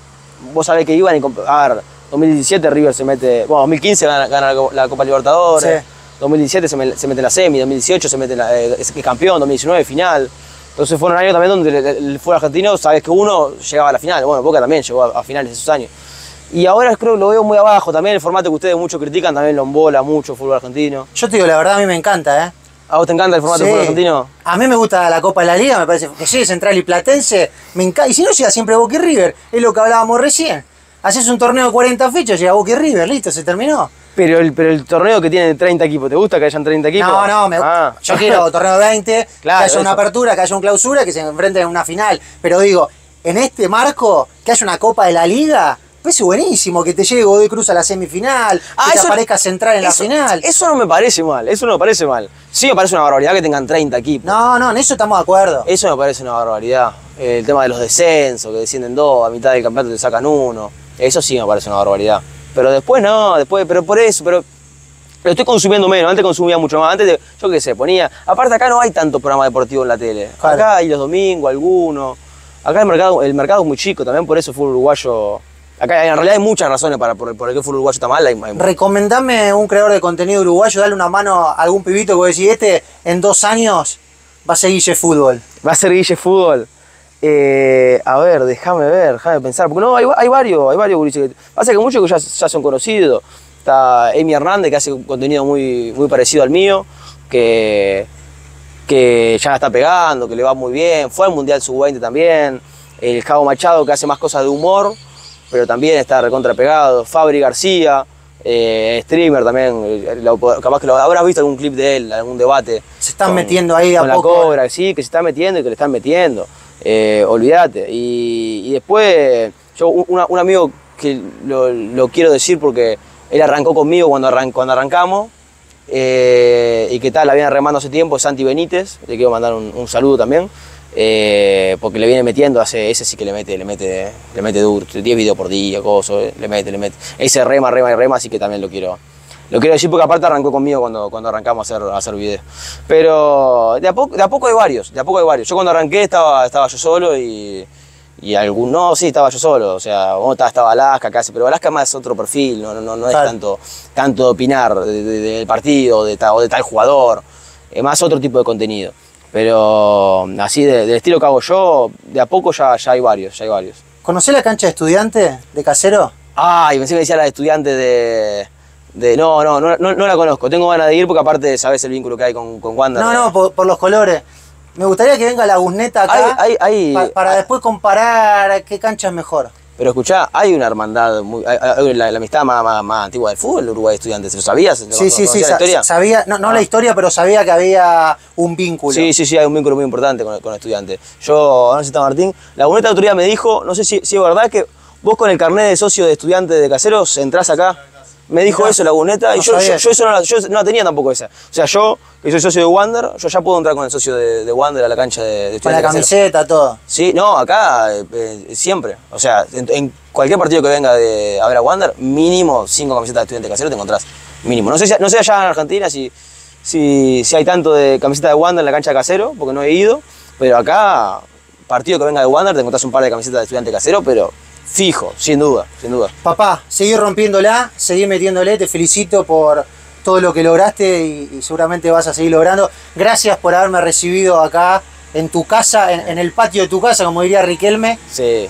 vos sabés que iban y, a ver, 2017 River se mete, bueno, 2015 gana, gana la, Copa Libertadores. Sí. 2017 se, me- se mete en la semi, 2018 se mete la, eh, es, campeón, 2019 final. Entonces fueron años también donde el, el fútbol argentino, sabes que uno llegaba a la final, bueno, Boca también llegó a, a finales de esos años. Y ahora creo que lo veo muy abajo, también el formato que ustedes mucho critican, también lo embola mucho el fútbol argentino. Yo te digo, la verdad a mí me encanta, ¿eh? ¿A vos te encanta el formato Sí. fútbol argentino? A mí me gusta la Copa de la Liga, me parece que llegue Central y Platense, me encanta. Y si no llega siempre Boca y River, es lo que hablábamos recién. Haces un torneo de 40 fechas, llega Boca y River, listo, se terminó. Pero el, pero el torneo que tiene 30 equipos, ¿te gusta que hayan 30 equipos? No, no, me, Ah. yo quiero torneo de 20, Claro, que haya una apertura, que haya una clausura, que se enfrenten en una final. Pero digo, en este marco, que haya una Copa de la Liga, es buenísimo, que te llegue Godoy Cruz a la semifinal, Ah, que te aparezca Central en eso- la final. Eso no me parece mal, eso no me parece mal. Sí me parece una barbaridad que tengan 30 equipos. No, no, en eso estamos de acuerdo. Eso me parece una barbaridad. El tema de los descensos, que descienden dos, a mitad del campeonato te sacan uno. Eso sí me parece una barbaridad. Pero después no, después, pero por eso, pero lo estoy consumiendo menos. Antes consumía mucho más. Antes, de- yo qué sé, ponía. Aparte, acá no hay tanto programa deportivo en la tele. Claro. Acá hay los domingos, algunos. Acá el mercado, el mercado es muy chico, también por eso fútbol uruguayo. Acá en realidad hay muchas razones para por, por el que el fútbol uruguayo está mal. Hay- hay- Recomendame un creador de contenido uruguayo, dale una mano a algún pibito que vos decís, este en dos años va a ser Guille Fútbol. Va a ser Guille Fútbol. Eh, a ver, déjame ver, déjame pensar. Porque no, hay, hay varios, hay varios gurises. que- Pasa que muchos que ya, ya son conocidos. Está Emi Hernández, que hace un contenido muy, muy parecido al mío, que, que ya la está pegando, que le va muy bien. Fue al Mundial Sub-20 también. El Javo Machado, que hace más cosas de humor, pero también está recontra pegado. Fabri García, eh, streamer también. eh, lo- capaz que lo habrás visto algún clip de él, algún debate. Se están metiendo ahí a con la cobra, sí, que se está metiendo y que le están metiendo. Eh, olvídate. Y, y después, yo, un, amigo que lo, lo quiero decir porque él arrancó conmigo cuando, arran- cuando arrancamos. eh, y que tal, la viene remando hace tiempo, Santi Benítez, le quiero mandar un, un saludo también, eh, porque le viene metiendo, hace, ese sí que le mete, le mete, le mete duro, 10 videos por día, cosas, eh, le mete, le mete. Ese rema, rema y rema, así que también lo quiero, lo quiero decir porque aparte arrancó conmigo cuando, cuando arrancamos a hacer, a hacer videos. Pero de a, poco, de a poco hay varios, de a poco hay varios. Yo cuando arranqué estaba, estaba yo solo y, Y algún, no, sí, estaba yo solo, o sea, vos estaba, estaba Alaska casi, pero Alaska más es otro perfil, no, no, no es Claro. tanto, tanto de opinar de- de- del partido de ta- o de tal jugador, es más otro tipo de contenido. Pero así de- del estilo que hago yo, de a poco ya, ya hay varios, ya hay varios. ¿Conocés la cancha de estudiante de Casero? Ay, pensé que decía la de estudiante de, de. no, no, no, no, no la conozco. Tengo ganas de ir porque aparte sabes el vínculo que hay con, con Wanda. No, no, por, por los colores. Me gustaría que venga la Gusneta acá Hay- hay- hay- pa- para después comparar qué cancha es mejor. Pero escuchá, hay una hermandad, muy, hay- hay la, la amistad más, más, más antigua del fútbol, el Uruguay Estudiantes. ¿Lo sabías? Sí, sí, sí, sabía, no, no la Ah. historia, pero sabía que había un vínculo. Sí, sí, sí, hay un vínculo muy importante con, con estudiantes. Yo, no sé Martín, la bonita autoridad me dijo, no sé si, si es verdad que vos con el carnet de socio de estudiante de caseros entrás acá. Me dijo Mirá, eso la Guneta y yo, yo, eso. yo eso no la, yo no la tenía tampoco esa. O sea, yo, que soy socio de Wander, yo ya puedo entrar con el socio de, de Wander a la cancha de, de Con la camiseta, todo. Sí, no, acá eh, eh, siempre. O sea, en, en cualquier partido que venga de, a ver a Wander, mínimo cinco camisetas de estudiante casero te encontrás. Mínimo. No sé, si- no sé allá en Argentina si, si, si hay tanto de camiseta de Wander en la cancha de casero, porque no he ido. Pero acá, partido que venga de Wander, te encontrás un par de camisetas de estudiante casero, pero fijo, sin duda, sin duda. Papá, seguí rompiéndola, seguí metiéndole, te felicito por todo lo que lograste y, y seguramente vas a seguir logrando. Gracias por haberme recibido acá en tu casa, en, en el patio de tu casa, como diría Riquelme. Sí.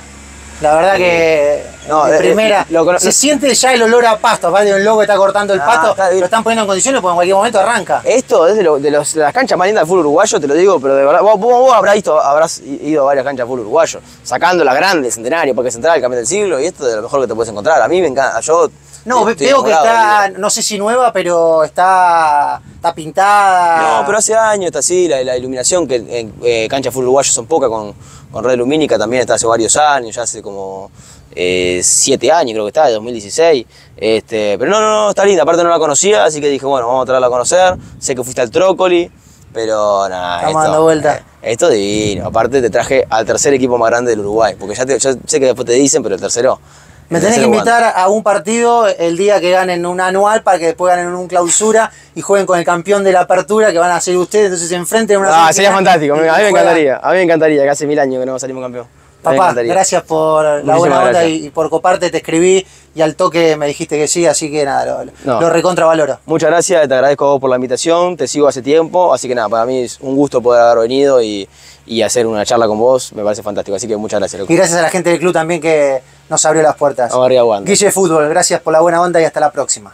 La verdad que No, de eh, primera lo cono- se siente ya el olor a pasto, de un loco que está cortando el Ah, pasto, está lo están poniendo en condiciones porque en cualquier momento arranca. Esto es de, lo- los- las canchas más lindas del fútbol uruguayo, te lo digo, pero de verdad, vos, vos- habrás, visto, habrás ido a varias canchas de fútbol uruguayo, sacando las grandes, centenario, Parque Central, campeón del siglo, y esto es de lo mejor que te puedes encontrar. A mí me encanta, yo... No, veo que está, no sé si nueva, pero está, está pintada. No, pero hace años está así, la, la iluminación, que en eh, canchas de fútbol uruguayo son pocas, con, con red lumínica también está hace varios años, ya hace como eh, siete años creo que está, de 2016. Este, pero no, no, no, está linda, aparte no la conocía, así que dije, bueno, vamos a traerla a conocer. Sé que fuiste al Trócoli, pero nada. Estamos esto, dando vuelta. eh, esto es divino. Aparte te traje al tercer equipo más grande del Uruguay, porque ya, te- ya sé que después te dicen, pero el tercero. Me tenés que invitar a un partido el día que ganen un anual para que después ganen un clausura y jueguen con el campeón de la apertura que van a ser ustedes, entonces se enfrenten en una Ah, sería fantástico, a mí, me encantaría, a mí me encantaría, que hace mil años que no salimos campeón. Papá, gracias por la Muchísimas buena onda y, y por coparte, te escribí y al toque me dijiste que sí, así que nada, lo, No. lo recontravaloro. Muchas gracias, te agradezco a vos por la invitación, te sigo hace tiempo, así que nada, para mí es un gusto poder haber venido y, y hacer una charla con vos, me parece fantástico, así que muchas gracias, loco. Y gracias a la gente del club también que nos abrió las puertas. Guille Fútbol, gracias por la buena onda y hasta la próxima.